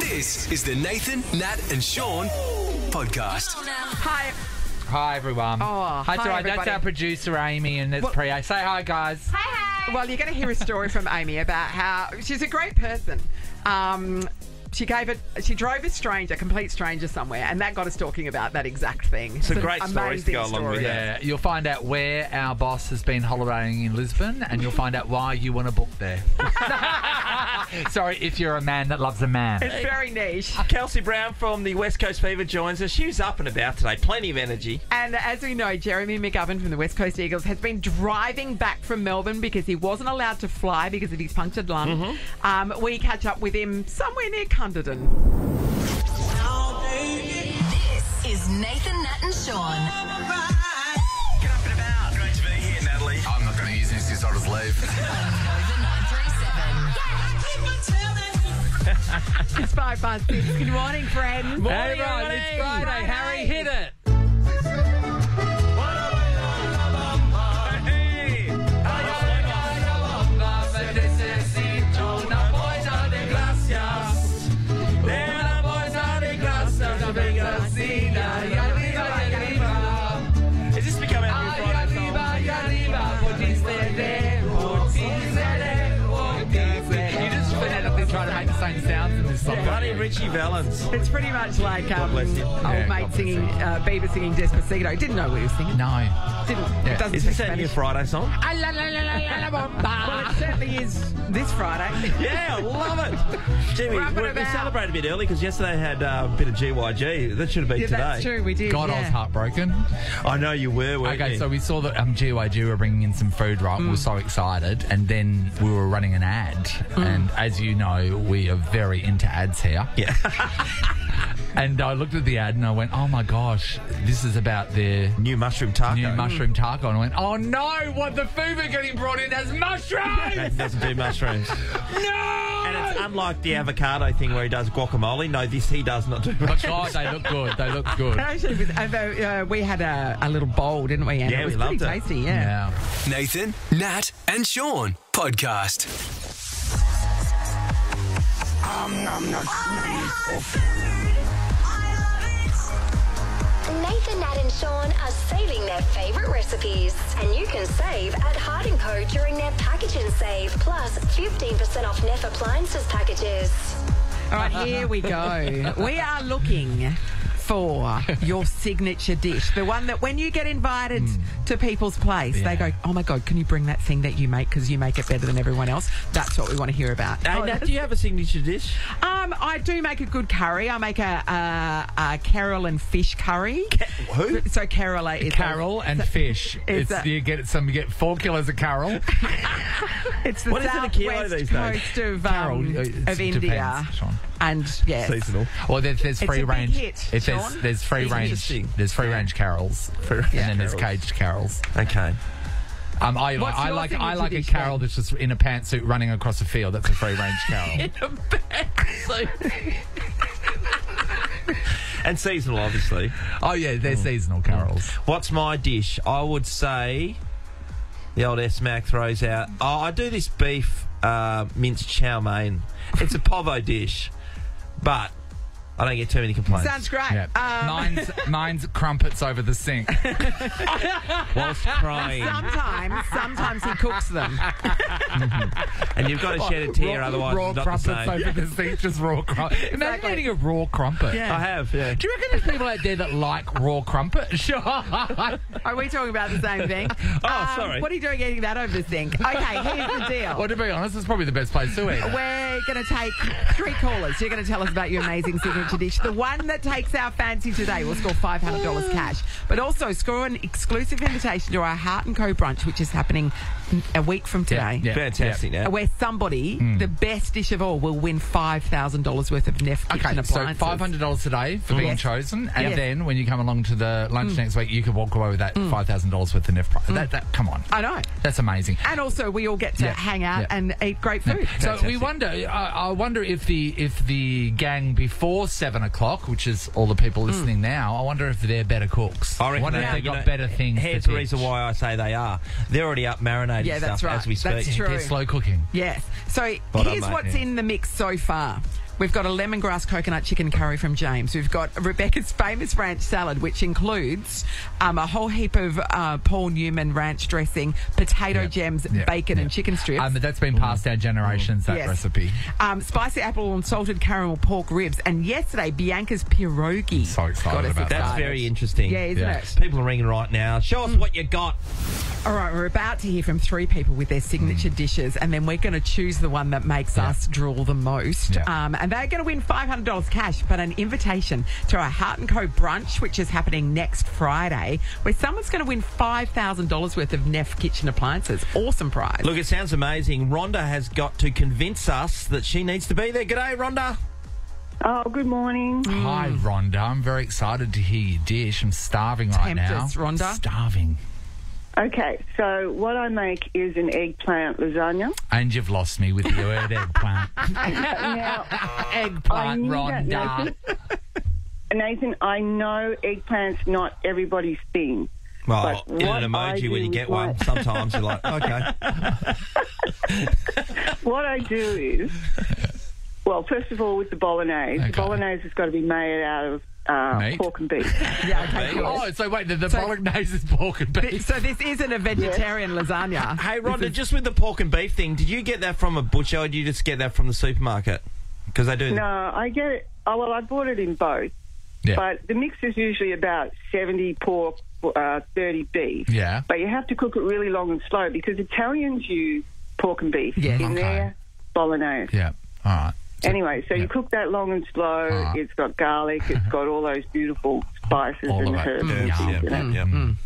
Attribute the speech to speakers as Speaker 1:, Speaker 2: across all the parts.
Speaker 1: This is the Nathan, Nat, and Sean podcast.
Speaker 2: Hi.
Speaker 3: Hi everyone.
Speaker 2: Oh,
Speaker 3: hi,
Speaker 2: hi,
Speaker 3: That's That's
Speaker 2: everybody.
Speaker 3: our producer Amy, and it's
Speaker 2: Well-
Speaker 3: Priya. Say hi, guys. Hi.
Speaker 2: Well, you're going to hear a story from Amy about how she's a great person. Um, she gave it. She drove a stranger, a complete stranger, somewhere, and that got us talking about that exact thing. It's
Speaker 4: Some
Speaker 2: an
Speaker 4: great stories to go
Speaker 2: amazing
Speaker 4: along with
Speaker 2: story.
Speaker 3: Yeah, you'll find out where our boss has been holidaying in Lisbon, and you'll find out why you want to book there. Sorry, if you're a man that loves a man.
Speaker 2: It's very niche.
Speaker 4: Kelsey Browne from the West Coast Fever joins us. She was up and about today, plenty of energy.
Speaker 2: And as we know, Jeremy McGovern from the West Coast Eagles has been driving back from Melbourne because he wasn't allowed to fly because of his punctured lung.
Speaker 4: Mm-hmm.
Speaker 2: Um, we catch up with him somewhere near Cunderdin.
Speaker 5: This is Nathan, Nat, and Sean.
Speaker 1: Get up and about. Great to be here, Natalie.
Speaker 6: I'm not going to use this as I was leave.
Speaker 2: It's five past six. Good morning, friends.
Speaker 3: Hey, everyone, it's Friday. Harry, hit it. Sounds song.
Speaker 4: Bloody Ritchie Valens.
Speaker 2: It's pretty much like um, old
Speaker 3: Yeah, God
Speaker 2: mate singing, uh, Bieber singing Despacito. Didn't know what he was singing.
Speaker 3: No.
Speaker 2: Didn't.
Speaker 3: Yeah.
Speaker 2: Doesn't
Speaker 4: Is this
Speaker 2: speak
Speaker 4: our new Friday song?
Speaker 2: Well, it certainly is this Friday.
Speaker 4: Yeah, love it. Jimmy,
Speaker 2: Wrap it
Speaker 4: we, we
Speaker 2: about.
Speaker 4: celebrated a bit early because yesterday had uh, a bit of GYG. That should have been
Speaker 2: Yeah,
Speaker 4: today.
Speaker 2: that's true. We did.
Speaker 3: God, I
Speaker 2: yeah.
Speaker 3: was heartbroken.
Speaker 4: I know you were, weren't
Speaker 3: Okay,
Speaker 4: you?
Speaker 3: so we saw that um, GYG were bringing in some food, right? We were so excited, and then we were running an ad, and as you know, we are very into ads here.
Speaker 4: yeah.
Speaker 3: And I looked at the ad and I went, "Oh my gosh, this is about their
Speaker 4: new mushroom taco.
Speaker 3: new mushroom taco." And I went, "Oh no, what the food we're getting brought in has mushrooms!"
Speaker 4: That doesn't do mushrooms.
Speaker 3: no.
Speaker 4: And it's unlike the avocado thing where he does guacamole. No, this he does not do
Speaker 3: But. God, they look good. They look good.
Speaker 2: Actually, with, uh, uh, we had a, a little bowl, didn't we? And
Speaker 4: Yeah,
Speaker 2: it was
Speaker 4: we
Speaker 2: pretty
Speaker 4: loved it.
Speaker 2: tasty. Yeah.
Speaker 3: Yeah.
Speaker 1: Nathan, Nat, and Sean podcast.
Speaker 7: Nathan, Nat, and Sean are saving their favourite recipes, and you can save at Hard & Co during their package and save, plus 15% off Neff appliances packages.
Speaker 2: All right, here we go. We are looking for your signature dish, the one that when you get invited to people's place, they go, "Oh my god, can you bring that thing that you make because you make it better than everyone else?" That's what we want to hear about. Oh,
Speaker 4: Nat, do you have a signature dish?
Speaker 2: Um, I do make a good curry. I make a, a, a Carol and fish curry.
Speaker 4: Who?
Speaker 2: So Carol is a-
Speaker 3: Carol and fish.
Speaker 2: It's
Speaker 3: It's,
Speaker 2: a-
Speaker 3: you get some. You get four kilos of Carol.
Speaker 2: It's the
Speaker 4: What is it a kilo
Speaker 2: southwest
Speaker 4: these days?
Speaker 2: coast of, um,
Speaker 3: uh, it
Speaker 2: of India,
Speaker 3: depends, Sean.
Speaker 2: And yes,
Speaker 4: Seasonal.
Speaker 3: Well, there's, there's
Speaker 2: It's
Speaker 3: free
Speaker 2: a big
Speaker 3: range.
Speaker 2: hit,
Speaker 3: if there's there's free range. There's free range carols, and then there's caged carols.
Speaker 4: Okay.
Speaker 3: Um, I,
Speaker 2: What's
Speaker 3: I
Speaker 2: your
Speaker 3: like I like a carol
Speaker 2: then?
Speaker 3: that's just in a pantsuit running across a field. That's a free range carol. in a pantsuit.
Speaker 4: And seasonal, obviously.
Speaker 3: oh yeah, they're seasonal carols.
Speaker 4: What's my dish? I would say the old S Mac throws out. Oh, I do this beef uh, minced chow mein. It's a povo dish, but I don't get too many complaints.
Speaker 2: sounds great.
Speaker 3: Yeah.
Speaker 2: Um,
Speaker 3: mine's mine's crumpets over the sink.
Speaker 4: Whilst crying,
Speaker 2: Sometimes, sometimes he cooks them.
Speaker 4: and you've got to shed a tear,
Speaker 3: raw,
Speaker 4: otherwise
Speaker 3: raw
Speaker 4: it's not the
Speaker 3: crumpets
Speaker 4: same.
Speaker 3: over the sink, just raw crumpet. Imagine
Speaker 2: Exactly.
Speaker 3: eating a raw crumpet.
Speaker 2: Yeah.
Speaker 4: I have, yeah.
Speaker 3: Do you reckon there's people out there that like raw crumpet? Sure.
Speaker 2: Are we talking about the same thing?
Speaker 4: Oh, sorry.
Speaker 2: What are you doing eating that over the sink? Okay, here's the deal.
Speaker 3: well, to be honest, it's probably the best place to eat.
Speaker 2: We're going to take three callers. You're going to tell us about your amazing signature dish. The one that takes our fancy today will score $500 cash. But also score an exclusive invitation to our Heart and Co brunch, which is happening a week from today.
Speaker 3: Yeah,
Speaker 4: Fantastic,
Speaker 3: yeah.
Speaker 2: Where somebody, hmm. the best dish of all, will win $5,000 worth of Neff kitchen
Speaker 3: Okay, so five hundred dollars today for being
Speaker 2: Yes.
Speaker 3: chosen, and
Speaker 2: Yes.
Speaker 3: then when you come along to the lunch hmm. next week, you can walk away with that hmm. five thousand dollars worth of Neff prize. That, that, come on,
Speaker 2: I know.
Speaker 3: that's amazing.
Speaker 2: And also, we all get to
Speaker 3: Yeah,
Speaker 2: hang out
Speaker 3: yeah.
Speaker 2: and eat great food.
Speaker 3: So we wonder. I, I wonder if the if the gang before seven o'clock, which is all the people hmm. listening now, I wonder if they're better cooks.
Speaker 4: I reckon
Speaker 3: wonder
Speaker 4: they
Speaker 3: if they
Speaker 4: You
Speaker 3: got
Speaker 4: know,
Speaker 3: better things.
Speaker 4: Here's
Speaker 3: to
Speaker 4: the reason why I say they are. They're already up marinating
Speaker 2: Yeah, that's
Speaker 4: stuff
Speaker 2: right.
Speaker 4: as we speak.
Speaker 2: That's true.
Speaker 3: They're slow cooking.
Speaker 2: Yes. So
Speaker 4: Well done,
Speaker 2: here's
Speaker 4: mate.
Speaker 2: what's
Speaker 4: Yeah.
Speaker 2: in the mix so far. We've got a lemongrass coconut chicken curry from James. We've got Rebecca's famous ranch salad, which includes um, a whole heap of uh, Paul Newman ranch dressing, potato gems,
Speaker 3: Yeah.
Speaker 2: bacon,
Speaker 3: Yeah.
Speaker 2: and chicken strips.
Speaker 3: Um, that's been passed down generations, that
Speaker 2: Yes.
Speaker 3: recipe.
Speaker 2: Um, spicy apple and salted caramel pork ribs. And yesterday, Bianca's pierogi.
Speaker 3: So excited
Speaker 2: got us
Speaker 3: about that.
Speaker 4: That's very interesting.
Speaker 2: Yeah, isn't
Speaker 3: Yeah.
Speaker 2: it?
Speaker 4: People are ringing right now. Show us what you got.
Speaker 2: All right, we're about to hear from three people with their signature
Speaker 3: Mm.
Speaker 2: dishes, and then we're going to choose the one that makes us drool the most.
Speaker 3: Yeah.
Speaker 2: And they're going to win $500 cash, but an invitation to our Heart and Co brunch, which is happening next Friday, where someone's going to win $5,000 worth of Neff kitchen appliances. Awesome prize.
Speaker 4: Look, it sounds amazing. Rhonda has got to convince us that she needs to be there. G'day, Rhonda.
Speaker 8: Oh, good morning.
Speaker 3: Hi, Rhonda. I'm very excited to hear your dish. I'm starving right
Speaker 2: Tempt
Speaker 3: now.
Speaker 2: us, Rhonda.
Speaker 3: Starving.
Speaker 8: Okay, so what I make is an eggplant lasagna.
Speaker 3: And you've lost me with the word eggplant.
Speaker 8: Now,
Speaker 3: eggplant,
Speaker 8: knew
Speaker 3: Rhonda.
Speaker 8: Nathan. Nathan, I know eggplant's not everybody's thing.
Speaker 4: Well,
Speaker 8: But
Speaker 4: in an emoji when you get one,
Speaker 8: like-
Speaker 4: sometimes you're like, okay.
Speaker 8: What I do is, well, first of all, with the bolognese,
Speaker 3: Okay.
Speaker 8: the bolognese has got to be made out of uh, pork and beef.
Speaker 2: Yeah, okay, good.
Speaker 3: Oh, so wait, the, the
Speaker 2: So-
Speaker 3: bolognese is pork and
Speaker 2: Th-
Speaker 3: beef.
Speaker 2: So this isn't a vegetarian lasagna.
Speaker 4: Hey, Rhonda,
Speaker 2: is-
Speaker 4: just with the pork and beef thing, did you get that from a butcher or did you just get that from the supermarket? Because I do.
Speaker 8: No, I get it. Oh, well, I bought it in both.
Speaker 3: Yeah.
Speaker 8: But the mix is usually about 70 pork, uh, 30 beef.
Speaker 3: Yeah.
Speaker 8: But you have to cook it really long and slow because Italians use pork and beef
Speaker 2: Yes.
Speaker 8: in
Speaker 3: Okay.
Speaker 8: their bolognese.
Speaker 3: Yeah. All right. So-
Speaker 8: Anyway, so
Speaker 3: yeah.
Speaker 8: you cook that long and slow.
Speaker 3: Ah.
Speaker 8: It's got garlic. It's got all those beautiful spices
Speaker 3: All
Speaker 8: and herbs.
Speaker 3: Mm.
Speaker 8: and
Speaker 3: Yum.
Speaker 8: things, you
Speaker 4: yeah,
Speaker 3: Mm.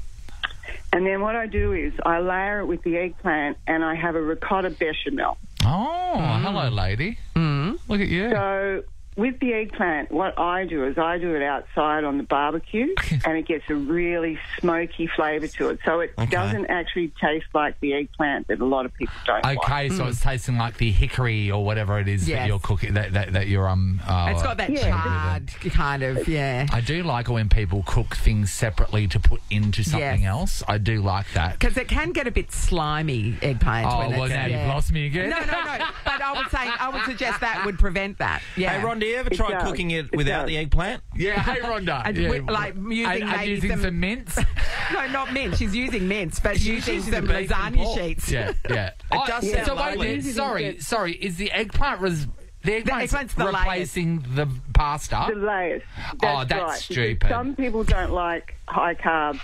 Speaker 8: And then what I do is I layer it with the eggplant and I have a ricotta bechamel.
Speaker 3: Oh, hello, lady. Mm. Look at you.
Speaker 8: So with the eggplant, what I do is I do it outside on the barbecue, and it gets a really smoky flavour to it. So it
Speaker 4: Okay.
Speaker 8: doesn't actually taste like the eggplant that a lot of people don't like.
Speaker 3: Okay, so it's tasting like the hickory or whatever it is that you're cooking. That, that, that you're um. Uh,
Speaker 2: It's got that
Speaker 8: Yeah.
Speaker 2: charred kind of, yeah.
Speaker 3: I do like it when people cook things separately to put into something
Speaker 2: Yes.
Speaker 3: else. I do like that.
Speaker 2: Because it can get a bit slimy, eggplant.
Speaker 3: Oh,
Speaker 2: when
Speaker 3: well,
Speaker 2: it's,
Speaker 3: now
Speaker 2: yeah.
Speaker 3: you've lost me again.
Speaker 2: No, no, no. But I would say, I would suggest that would prevent that. Yeah.
Speaker 4: Hey, Ron, do you ever
Speaker 8: It
Speaker 4: try
Speaker 8: does.
Speaker 4: cooking it
Speaker 8: It
Speaker 4: without
Speaker 8: does.
Speaker 4: the eggplant?
Speaker 3: Yeah, hey Rhonda.
Speaker 2: And
Speaker 3: yeah.
Speaker 2: wi- like using
Speaker 3: and, and
Speaker 2: maybe
Speaker 3: using
Speaker 2: some-
Speaker 3: some, mince.
Speaker 2: No, not mint. She's using mince, but using
Speaker 4: using
Speaker 2: some
Speaker 4: the beef and
Speaker 2: lasagna sheets.
Speaker 3: yeah, yeah.
Speaker 4: It does sound
Speaker 3: so wait a
Speaker 4: lovely.
Speaker 3: Sorry, sorry. Is the eggplant res- the eggplant's,
Speaker 2: eggplant's the layers.
Speaker 3: replacing the pasta?
Speaker 8: The layers.
Speaker 3: Oh,
Speaker 8: That's
Speaker 3: that's
Speaker 8: right,
Speaker 3: stupid.
Speaker 8: Some people don't like high carb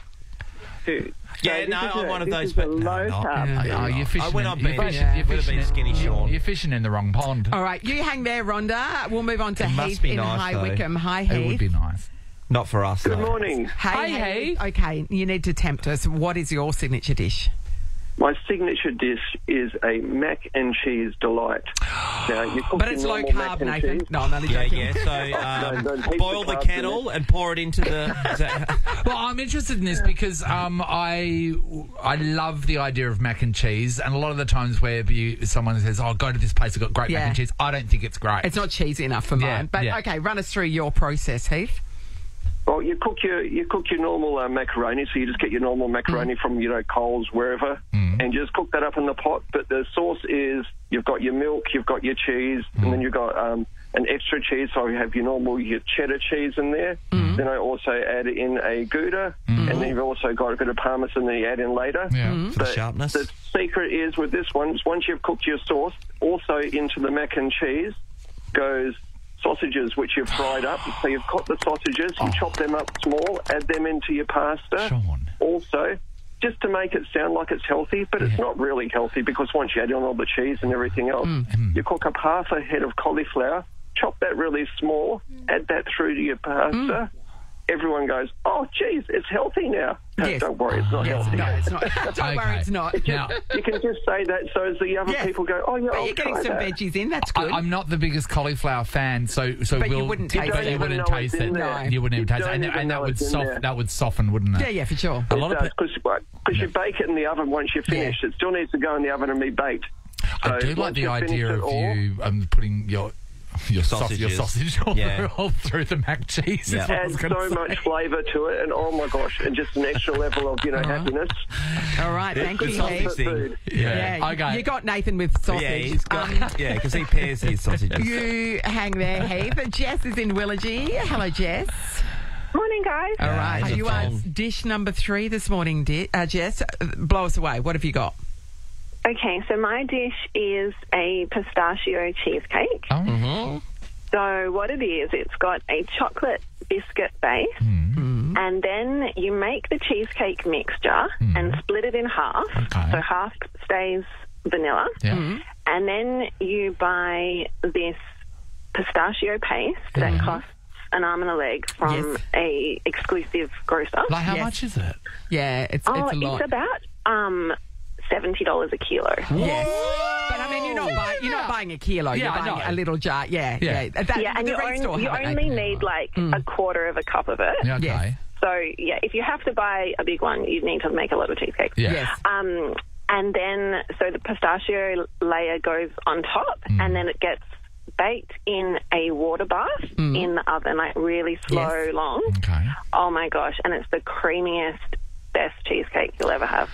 Speaker 8: food.
Speaker 4: Yeah,
Speaker 8: this
Speaker 4: no, I'm
Speaker 8: a-
Speaker 4: one of those, but no,
Speaker 8: low
Speaker 4: not-
Speaker 8: carb.
Speaker 3: Oh,
Speaker 8: food.
Speaker 3: oh, you're fishing.
Speaker 4: when
Speaker 3: in,
Speaker 4: I've
Speaker 3: you're fishing,
Speaker 2: yeah.
Speaker 3: you're
Speaker 4: Would have been skinny Sean.
Speaker 3: You're fishing in the wrong pond.
Speaker 2: All right, you hang there, Rhonda. We'll move on to
Speaker 4: It
Speaker 2: Heath in
Speaker 4: nice,
Speaker 2: High
Speaker 4: though.
Speaker 2: Wycombe. Hi,
Speaker 3: It would be nice.
Speaker 4: Not for us.
Speaker 9: Good
Speaker 4: no.
Speaker 9: morning.
Speaker 2: Hey,
Speaker 3: Hey,
Speaker 2: Heath. Okay, you need to tempt us. What is your signature dish?
Speaker 9: My signature dish is a mac and cheese delight. Now, you cook
Speaker 2: But it's low
Speaker 9: normal
Speaker 2: carb, Nathan.
Speaker 9: cheese.
Speaker 2: No, I'm only
Speaker 4: Yeah,
Speaker 2: joking.
Speaker 4: yeah. So um,
Speaker 9: no, heaps
Speaker 4: boil
Speaker 9: of
Speaker 4: the
Speaker 9: carbs
Speaker 4: kettle and pour it into the. that-
Speaker 3: Well, I'm interested in this because um, I I love the idea of mac and cheese, and a lot of the times where you, someone says, "Oh, go to this place, they've got great
Speaker 2: Yeah.
Speaker 3: mac and cheese," I don't think it's great.
Speaker 2: It's not cheesy enough for
Speaker 3: Yeah,
Speaker 2: mine. But
Speaker 3: yeah.
Speaker 2: okay, run us through your process, Heath.
Speaker 9: Well, you cook your you cook your normal uh, macaroni, so you just get your normal mm. macaroni from you know Coles wherever, mm. and you just cook that up in the pot. But the sauce is you've got your milk, you've got your cheese, and then mm. you've got um, an extra cheese. So you have your normal your cheddar cheese in there. Then I also add in a Gouda, and then you've also got a bit of parmesan that you add in later.
Speaker 3: yeah.
Speaker 4: For the sharpness.
Speaker 9: The secret is with this one, is once you've cooked your sauce, also into the mac and cheese goes sausages which you've fried up. So you've got the sausages, you oh. chop them up small, add them into your pasta.
Speaker 3: Sean.
Speaker 9: Also, just to make it sound like it's healthy, but it's not really healthy because once you add in all the cheese and everything else, hmm. you hmm. cook up half a head of cauliflower, chop that really small, hmm. add that through to your pasta. Everyone goes, oh, geez, it's healthy now. No,
Speaker 2: Yes.
Speaker 9: Don't worry, it's not
Speaker 2: Yes,
Speaker 9: healthy.
Speaker 2: no, it's not. Don't worry, it's not.
Speaker 3: Now,
Speaker 9: You can just say that so as the other
Speaker 2: Yes.
Speaker 9: people go, oh, yeah,
Speaker 2: But
Speaker 9: I'll
Speaker 2: you're getting
Speaker 9: try
Speaker 2: some
Speaker 9: that.
Speaker 2: veggies in. That's good.
Speaker 3: I, I'm not the biggest cauliflower fan, so so
Speaker 2: But you
Speaker 3: we'll,
Speaker 2: wouldn't taste it.
Speaker 3: you wouldn't taste it.
Speaker 9: know it's
Speaker 2: in there.
Speaker 3: You wouldn't even taste it, and, and that would
Speaker 9: it's
Speaker 3: soft,
Speaker 9: there.
Speaker 3: that would soften, wouldn't it?
Speaker 2: yeah, yeah, for sure.
Speaker 4: A lot
Speaker 9: It
Speaker 4: of
Speaker 9: does,
Speaker 4: pe-
Speaker 9: because you bake it in the oven once you finish. It still needs to go in the oven and be baked.
Speaker 3: I
Speaker 9: So
Speaker 3: do like the idea of you um, putting your Your sausage, your sausage all,
Speaker 4: Yeah.
Speaker 3: all through the mac cheese.
Speaker 4: Yeah.
Speaker 3: Is what
Speaker 9: Adds so
Speaker 3: say.
Speaker 9: much flavour to it, and oh my gosh, and just an extra level of you know happiness.
Speaker 2: All right, thank
Speaker 4: the
Speaker 2: you,
Speaker 4: sausage
Speaker 2: Heath.
Speaker 3: Yeah.
Speaker 2: Yeah,
Speaker 3: Okay.
Speaker 2: you got Nathan with sausage.
Speaker 4: Yeah, he's got,
Speaker 2: Um,
Speaker 4: yeah, because he pairs his sausages.
Speaker 2: you hang there, Heath. Jess is in Willagee. Hello, Jess.
Speaker 10: Morning, guys.
Speaker 2: All right,
Speaker 4: he's
Speaker 2: you are dish number three this morning, uh, Jess. Uh, Blow us away. What have you got?
Speaker 11: Okay, so my dish is a pistachio cheesecake.
Speaker 3: Oh. Mm-hmm.
Speaker 11: So what it is, it's got a chocolate biscuit base, mm. mm-hmm. and then you make the cheesecake mixture mm. and split it in half.
Speaker 3: Okay.
Speaker 11: So half stays vanilla,
Speaker 3: Yeah. Mm-hmm.
Speaker 11: and then you buy this pistachio paste that costs an arm and a leg from
Speaker 2: Yes.
Speaker 11: a exclusive grocer.
Speaker 3: Like, how
Speaker 2: Yes.
Speaker 3: much is it?
Speaker 2: Yeah, it's,
Speaker 11: oh,
Speaker 2: it's a lot.
Speaker 11: it's about um seventy dollars a kilo.
Speaker 2: Yes. But I mean, you're not buying you're not buying a kilo.
Speaker 3: Yeah,
Speaker 2: you're
Speaker 3: I
Speaker 2: buying
Speaker 3: know.
Speaker 2: a little jar. Yeah,
Speaker 3: Yeah.
Speaker 2: yeah. That,
Speaker 11: Yeah, and
Speaker 2: the
Speaker 11: you,
Speaker 2: Red Store
Speaker 11: only, you
Speaker 2: have it,
Speaker 11: only need like a quarter of a cup of it.
Speaker 3: Yeah, okay.
Speaker 2: Yes.
Speaker 11: So yeah, if you have to buy a big one, you need to make a lot of cheesecakes.
Speaker 3: Yeah.
Speaker 2: Yes.
Speaker 11: Um, and then so the pistachio layer goes on top,
Speaker 3: Mm.
Speaker 11: and then it gets baked in a water bath in the oven, like really slow,
Speaker 2: Mm. Yes.
Speaker 11: long.
Speaker 3: Okay.
Speaker 11: Oh my gosh! And it's the creamiest, best cheesecake you'll ever have.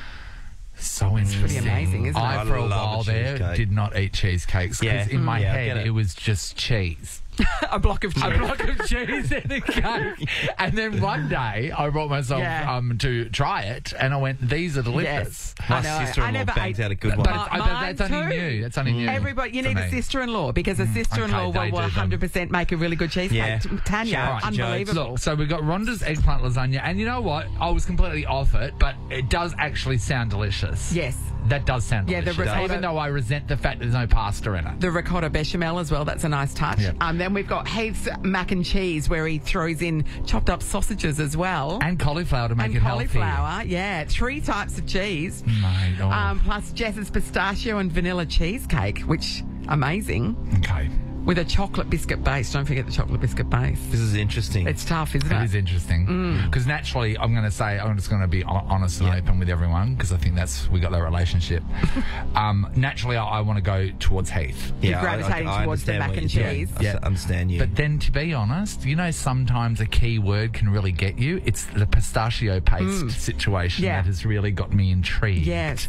Speaker 3: So interesting.
Speaker 2: pretty amazing, isn't it?
Speaker 3: I,
Speaker 4: I
Speaker 3: for a
Speaker 4: love a
Speaker 3: while there,
Speaker 4: cheesecake.
Speaker 3: did not eat cheesecakes because
Speaker 4: Yeah.
Speaker 3: in my
Speaker 4: Yeah,
Speaker 3: head
Speaker 4: it.
Speaker 3: it was just cheese.
Speaker 2: a block of cheese.
Speaker 3: a block of cheese and a cake. And then one day I brought myself
Speaker 2: Yeah.
Speaker 3: um, to try it, and I went, "These are delicious."
Speaker 2: Yes.
Speaker 4: My
Speaker 2: I know.
Speaker 4: Sister-in-law
Speaker 2: never
Speaker 4: banked
Speaker 2: ate-
Speaker 4: out a good
Speaker 3: But,
Speaker 4: one.
Speaker 3: it's, I-
Speaker 2: Mine
Speaker 3: but that's only
Speaker 2: too.
Speaker 3: new. That's only new.
Speaker 2: Everybody, you
Speaker 3: for
Speaker 2: need a sister-in-law because a sister-in-law
Speaker 3: okay,
Speaker 2: will, will
Speaker 3: do them.
Speaker 2: 100% make a really good cheesecake.
Speaker 4: Yeah.
Speaker 2: Tanya,
Speaker 4: Shout out to Jodes.
Speaker 2: unbelievable.
Speaker 3: Look, so we've got Rhonda's eggplant lasagna, and you know what? I was completely off it, but it does actually sound delicious.
Speaker 2: Yes.
Speaker 3: That does sound
Speaker 2: Yeah, the
Speaker 3: delicious. Even though I resent the fact there's no pasta in it.
Speaker 2: The ricotta bechamel as well. That's a nice touch.
Speaker 3: Yep.
Speaker 2: Um, then we've got Heath's mac and cheese where he throws in chopped up sausages as well.
Speaker 3: And cauliflower to make
Speaker 2: And
Speaker 3: it
Speaker 2: cauliflower, yeah. Three types of cheese.
Speaker 3: healthy. Mate, oh,
Speaker 2: Um, plus Jess's pistachio and vanilla cheesecake, which amazing.
Speaker 3: okay.
Speaker 2: With a chocolate biscuit base. Don't forget the chocolate biscuit base.
Speaker 4: This is interesting.
Speaker 2: It's tough, isn't
Speaker 3: It
Speaker 2: it?
Speaker 3: is interesting
Speaker 2: Mm.
Speaker 3: because naturally, I'm going to say I'm just going to be honest and open with everyone because I think that's we got that relationship. um, naturally, I, I want to go towards Heath.
Speaker 2: You're gravitating towards the mac and
Speaker 4: you're doing.
Speaker 2: cheese.
Speaker 4: I s- understand you.
Speaker 3: But then, to be honest, you know, sometimes a key word can really get you. It's the pistachio paste situation
Speaker 2: Mm. Yeah.
Speaker 3: that has really got me intrigued.
Speaker 2: Yes.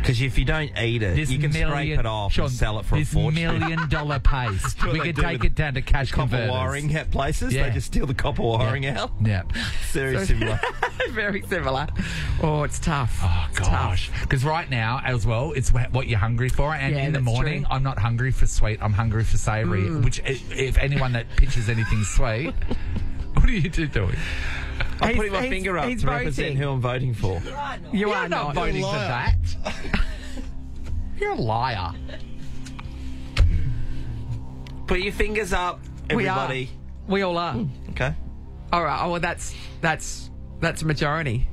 Speaker 4: Because if you don't eat it,
Speaker 3: This
Speaker 4: you can
Speaker 3: million,
Speaker 4: scrape it off
Speaker 3: Sean,
Speaker 4: and sell it for
Speaker 3: this
Speaker 4: a fortune.
Speaker 3: million dollar paste. We could take it down to cash
Speaker 4: copper wiring at places.
Speaker 3: Yeah.
Speaker 4: They just steal the copper wiring out.
Speaker 3: Yeah.
Speaker 4: Very similar.
Speaker 2: Very similar. Oh, it's tough.
Speaker 3: Oh
Speaker 2: It's
Speaker 3: gosh! Because right now, as well, it's what you're hungry for. And
Speaker 2: Yeah,
Speaker 3: in the morning,
Speaker 2: true. Mm.
Speaker 3: I'm not hungry for sweet. I'm hungry for savoury. Which, if anyone that pitches anything sweet, what are you two doing?
Speaker 4: I'm
Speaker 2: He's-
Speaker 4: putting my
Speaker 2: he's-
Speaker 4: finger up
Speaker 2: he's
Speaker 4: to represent
Speaker 2: voting.
Speaker 4: who I'm voting for.
Speaker 2: You are
Speaker 3: not
Speaker 2: not.
Speaker 3: voting for that. You're a liar.
Speaker 4: Put your fingers up,
Speaker 2: We are.
Speaker 4: everybody.
Speaker 2: We all are.
Speaker 4: Hmm, okay.
Speaker 2: All right. Oh, well, that's that's that's a majority.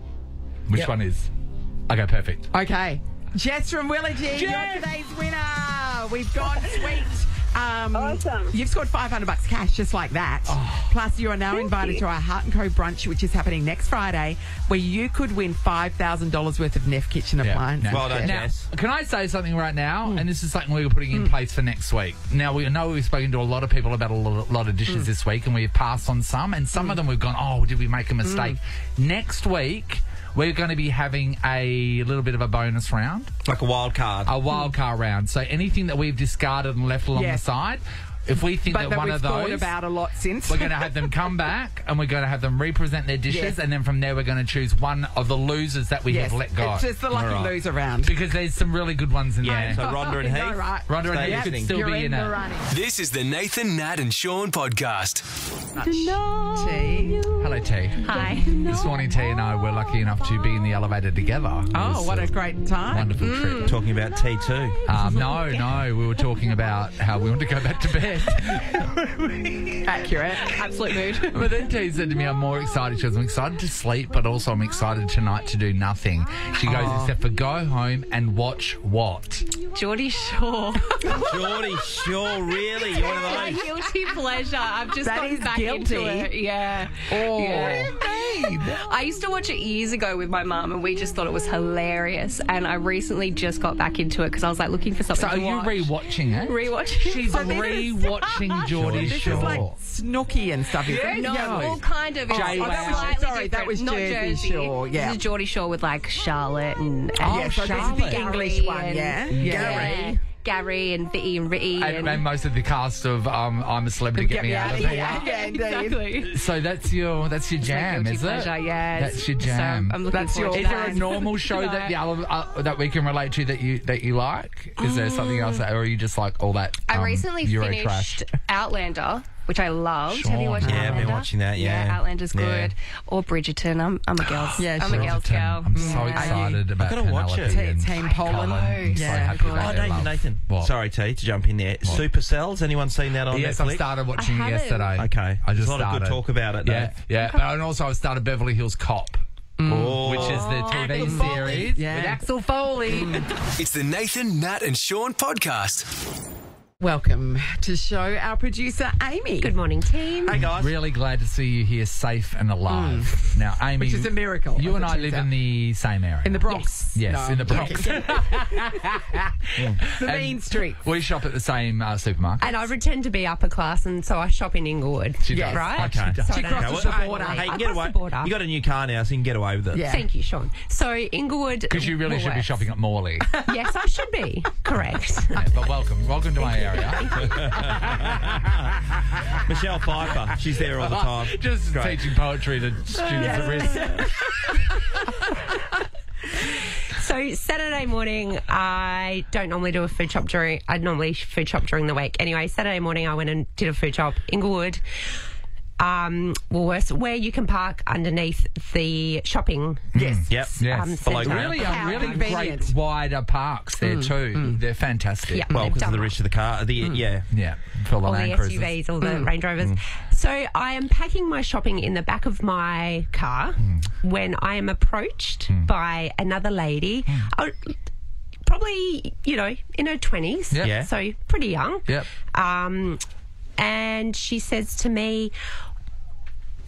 Speaker 3: Which
Speaker 4: Yep.
Speaker 3: one is? Okay, perfect.
Speaker 2: Okay. Jess from Willagee, you're today's winner. We've gone sweet. Um,
Speaker 11: Awesome.
Speaker 2: You've scored 500 bucks cash just like that.
Speaker 3: Oh.
Speaker 2: Plus, you are now invited to our Heart and Co brunch, which is happening next Friday, where you could win $5,000 worth of Neff Kitchen
Speaker 3: Yeah.
Speaker 2: appliances.
Speaker 3: Now-
Speaker 4: Well done,
Speaker 3: now,
Speaker 4: Jess.
Speaker 3: Can I say something right now?
Speaker 2: Hmm.
Speaker 3: And this is something we were putting in place for next week. Now, we know we've spoken to a lot of people about a lot, lot of
Speaker 2: Hmm.
Speaker 3: dishes this week, and we've passed on some, and some of them we've gone, oh, did we make a mistake?
Speaker 2: Hmm.
Speaker 3: Next week, we're going to be having a little bit of a bonus round,
Speaker 4: Like a wild card.
Speaker 3: a wild card round. So anything that we've discarded and left along
Speaker 2: Yes.
Speaker 3: the side, if we think
Speaker 2: but
Speaker 3: that
Speaker 2: that
Speaker 3: one
Speaker 2: we've
Speaker 3: of those.
Speaker 2: about a lot since.
Speaker 3: we're going to have them come back and we're going to have them represent their dishes,
Speaker 2: Yes.
Speaker 3: and then from there, we're going to choose one of the losers that we
Speaker 2: yes.
Speaker 3: have let go.
Speaker 2: It's just the lucky
Speaker 4: All right.
Speaker 2: loser round.
Speaker 3: because there's some really good ones in
Speaker 4: Yeah,
Speaker 3: there.
Speaker 4: so Rhonda and
Speaker 2: I
Speaker 4: Heath.
Speaker 2: right?
Speaker 3: Rhonda and
Speaker 4: Stay
Speaker 3: Heath could still
Speaker 2: You're
Speaker 3: be in,
Speaker 2: in the
Speaker 3: it.
Speaker 2: running.
Speaker 1: This is the Nathan, Nat, and Sean podcast.
Speaker 2: T.
Speaker 3: Hello, T.
Speaker 12: Hi.
Speaker 3: This morning, T and I were lucky enough to be in the elevator together.
Speaker 2: Oh, what a great time.
Speaker 3: wonderful trip.
Speaker 4: Talking about T2.
Speaker 3: Um, no, no, we were talking about how we want to go back to bed.
Speaker 2: Accurate.
Speaker 12: Absolute mood.
Speaker 3: But then T said to me, I'm more excited. She goes, I'm excited to sleep, but also I'm excited tonight to do nothing. She goes, oh. except for go home and watch what?
Speaker 12: Geordie Shore.
Speaker 4: Geordie Shore, really? You're one of
Speaker 12: My
Speaker 4: those?
Speaker 12: guilty pleasure. I've just
Speaker 2: That
Speaker 12: gotten
Speaker 2: is
Speaker 12: back
Speaker 2: guilty.
Speaker 12: into it. Yeah.
Speaker 3: Oh,
Speaker 12: Yeah.
Speaker 3: Mean?
Speaker 5: I used to watch it years ago with my mum, and we just thought it was hilarious. And I recently just got back into it because I was like looking for
Speaker 3: So
Speaker 5: something
Speaker 3: are you
Speaker 5: watch.
Speaker 3: rewatching it?
Speaker 5: Rewatching.
Speaker 3: She's
Speaker 2: So
Speaker 3: rewatching Geordie
Speaker 2: This
Speaker 3: Shore.
Speaker 2: is like Snooki and stuff. isn't?
Speaker 5: No,
Speaker 3: No.
Speaker 5: well, kind of. It's
Speaker 3: Jay
Speaker 5: it's
Speaker 3: Wow.
Speaker 5: slightly
Speaker 2: Sorry, that was
Speaker 5: Not
Speaker 2: Jersey Shore, yeah.
Speaker 5: This is Geordie Shore with like Charlotte and, and
Speaker 3: Oh,
Speaker 2: Yeah, so this is
Speaker 3: Charlotte.
Speaker 2: the English one, yeah?
Speaker 5: yeah. Gary and Vitty and Ritty.
Speaker 3: And,
Speaker 5: And,
Speaker 3: and most of the cast of um, I'm a Celebrity, Get, Me Out of Here.
Speaker 2: Yeah, yeah,
Speaker 5: exactly.
Speaker 3: So that's your that's your jam, is
Speaker 5: pleasure,
Speaker 3: it?
Speaker 5: yes.
Speaker 3: That's your jam.
Speaker 5: So I'm looking
Speaker 2: That's your-
Speaker 5: to
Speaker 3: Is there a normal show that the other, uh, that we can relate to that you that you like? Is there something else, that, or are you just like all that?
Speaker 5: I
Speaker 3: um,
Speaker 5: recently
Speaker 3: Euro
Speaker 5: finished
Speaker 3: trash?
Speaker 5: Outlander, which I loved. Have you
Speaker 3: Sean.
Speaker 5: watched
Speaker 4: Yeah, I've been watching that, yeah.
Speaker 5: Outlander's
Speaker 4: Yeah.
Speaker 5: good. Or Bridgerton. I'm, I'm a girl's.
Speaker 2: Yeah,
Speaker 5: I'm a
Speaker 2: sure.
Speaker 5: girl's girl.
Speaker 3: I'm so
Speaker 5: Yeah.
Speaker 3: excited about
Speaker 4: gotta watch it.
Speaker 3: and
Speaker 2: Team Polin.
Speaker 3: Colin. I'm so
Speaker 2: Yeah.
Speaker 3: happy
Speaker 2: Oh,
Speaker 3: that
Speaker 4: Oh,
Speaker 3: they
Speaker 4: Nathan, Nathan.
Speaker 3: What?
Speaker 4: Sorry, T, to jump in there. Supacells. Anyone seen that on
Speaker 3: Yes,
Speaker 4: Netflix?
Speaker 3: I started watching
Speaker 5: I
Speaker 3: it yesterday.
Speaker 4: Okay.
Speaker 3: I just
Speaker 4: There's a lot of good talk about it,
Speaker 3: Yeah,
Speaker 4: though.
Speaker 3: yeah. But and also I started Beverly Hills Cop,
Speaker 4: Oh.
Speaker 3: which is the oh. TV
Speaker 2: Axel Foley.
Speaker 3: series
Speaker 2: Yeah.
Speaker 3: with Axel Foley.
Speaker 1: It's the Nathan, Nat, and Sean podcast.
Speaker 2: Welcome to show our producer Amy.
Speaker 5: Good morning, team.
Speaker 4: Hey, guys.
Speaker 3: Really glad to see you here, safe and alive. Now, Amy,
Speaker 2: Mm. Which is a miracle,
Speaker 3: You and I live
Speaker 2: out.
Speaker 3: in the same area.
Speaker 2: In the Bronx.
Speaker 3: Yes,
Speaker 2: No,
Speaker 3: in the Bronx.
Speaker 2: the
Speaker 3: And
Speaker 2: mean streets.
Speaker 3: We shop at the same uh, supermarket.
Speaker 5: And I pretend to be upper class, and so I shop in Inglewood.
Speaker 3: She
Speaker 2: Yes.
Speaker 3: does.
Speaker 5: Right?
Speaker 4: Okay.
Speaker 3: She does.
Speaker 5: So
Speaker 2: She crosses
Speaker 5: have
Speaker 2: the border.
Speaker 4: Hey,
Speaker 5: I
Speaker 4: get away.
Speaker 5: the border.
Speaker 4: You got a new car now, so you can get away with it.
Speaker 2: Yeah.
Speaker 5: Thank you, Sean. So Inglewood.
Speaker 3: Because you really should be shopping at Morley.
Speaker 5: Yes, I should be. Correct.
Speaker 3: Yeah, but welcome. Welcome to my area.
Speaker 4: Michelle Pfeiffer. She's there all the time.
Speaker 3: Just
Speaker 4: Great.
Speaker 3: teaching poetry to students at risk.
Speaker 5: So Saturday morning, I don't normally do a food shop during. I normally food shop during the week. Anyway, Saturday morning, I went and did a food shop, Inglewood, um, Woolworths, where you can park underneath the shopping.
Speaker 2: Yes.
Speaker 4: Yep.
Speaker 3: Yes.
Speaker 5: Um,
Speaker 4: Below
Speaker 3: Really,
Speaker 2: How
Speaker 3: um, really great wider parks there too. They're fantastic.
Speaker 5: Yeah.
Speaker 4: Well,
Speaker 5: They've
Speaker 4: because of the
Speaker 5: done
Speaker 4: rich of the car. The yeah.
Speaker 3: Yeah, for the
Speaker 5: all the
Speaker 3: Land Cruisers.
Speaker 5: SUVs, all the Range Rovers. So I am packing my shopping in the back of my car when I am approached by another lady. uh, Probably, you know, in her 20s.
Speaker 3: Yep.
Speaker 4: Yeah.
Speaker 5: So pretty young.
Speaker 3: Yep.
Speaker 5: Um, and she says to me,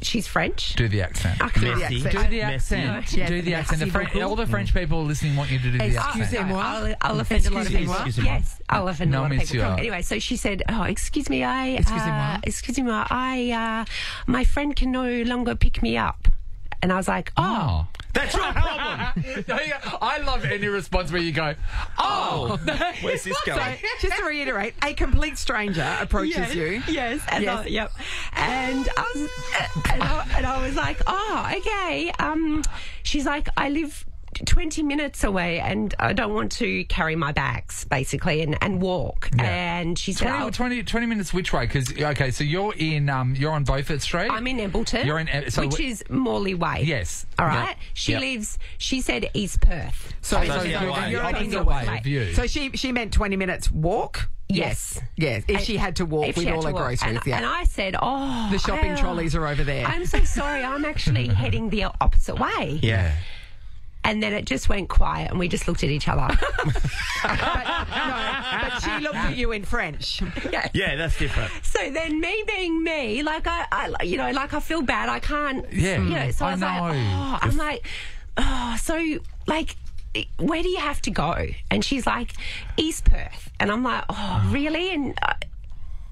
Speaker 5: she's French.
Speaker 3: Do the accent.
Speaker 5: I can't-
Speaker 4: Messy.
Speaker 2: accent.
Speaker 3: Do the
Speaker 4: Messy.
Speaker 3: accent.
Speaker 2: Yes,
Speaker 3: Do the accent. The
Speaker 2: messy
Speaker 3: all the French people listening want you to do the accent.
Speaker 2: Excusez-moi.
Speaker 5: I'll, I'll offend a lot of people.
Speaker 4: Excusez-moi.
Speaker 5: Yes, I'll offend
Speaker 3: No,
Speaker 5: a lot of people. Anyway, so she said, "Oh, excuse me, I,
Speaker 3: Excusez-moi.
Speaker 5: uh, excuse me, I, uh, my friend can no longer pick me up." And I was like, "Oh,
Speaker 3: Oh.
Speaker 4: That's your problem.
Speaker 3: I love any response where you go, oh.
Speaker 4: Where's this
Speaker 2: So,
Speaker 4: going?
Speaker 2: just to reiterate, a complete stranger approaches
Speaker 5: yes,
Speaker 2: you.
Speaker 5: yes, and
Speaker 2: Yes.
Speaker 5: I, yep." And I was, and I, and I was like, "Oh, okay." Um, she's like, "I live." 20 minutes away and I don't want to carry my bags basically and, and walk.
Speaker 3: Yeah.
Speaker 5: And she said,
Speaker 3: 20,
Speaker 5: "I'll-
Speaker 3: 20, 20 minutes which way? Because, okay, so you're in, um, you're on Beaufort Street.
Speaker 5: I'm in Embleton,
Speaker 3: You're in so
Speaker 5: which
Speaker 3: wh-
Speaker 5: is Morley Way.
Speaker 3: Yes.
Speaker 5: All right.
Speaker 3: Yeah.
Speaker 5: right. She
Speaker 3: Yep.
Speaker 5: lives. She said East Perth.
Speaker 2: So,
Speaker 4: So
Speaker 2: so
Speaker 4: the other
Speaker 2: you're in
Speaker 3: opposite
Speaker 2: Inglewood.
Speaker 3: way of you.
Speaker 2: So she she meant 20 minutes walk?
Speaker 5: Yes.
Speaker 2: Yes. If she had to walk with all her
Speaker 5: walk.
Speaker 2: groceries,
Speaker 5: and,
Speaker 2: yeah.
Speaker 5: and I said, "Oh,
Speaker 2: the shopping
Speaker 5: I, uh,
Speaker 2: trolleys are over there.
Speaker 5: I'm so sorry. I'm actually heading the opposite way."
Speaker 4: Yeah.
Speaker 5: And then it just went quiet, and we just looked at each other.
Speaker 2: but, no, but she looked at you in French.
Speaker 5: yeah.
Speaker 4: Yeah, that's different.
Speaker 5: So then, me being me, like I, I, you know, like I feel bad. I can't.
Speaker 3: Yeah.
Speaker 5: You know. So I,
Speaker 3: I
Speaker 5: was
Speaker 3: know.
Speaker 5: like, oh, I'm like, oh, so like. Where do you have to go? And she's like, East Perth. And I'm like, oh, really? And uh,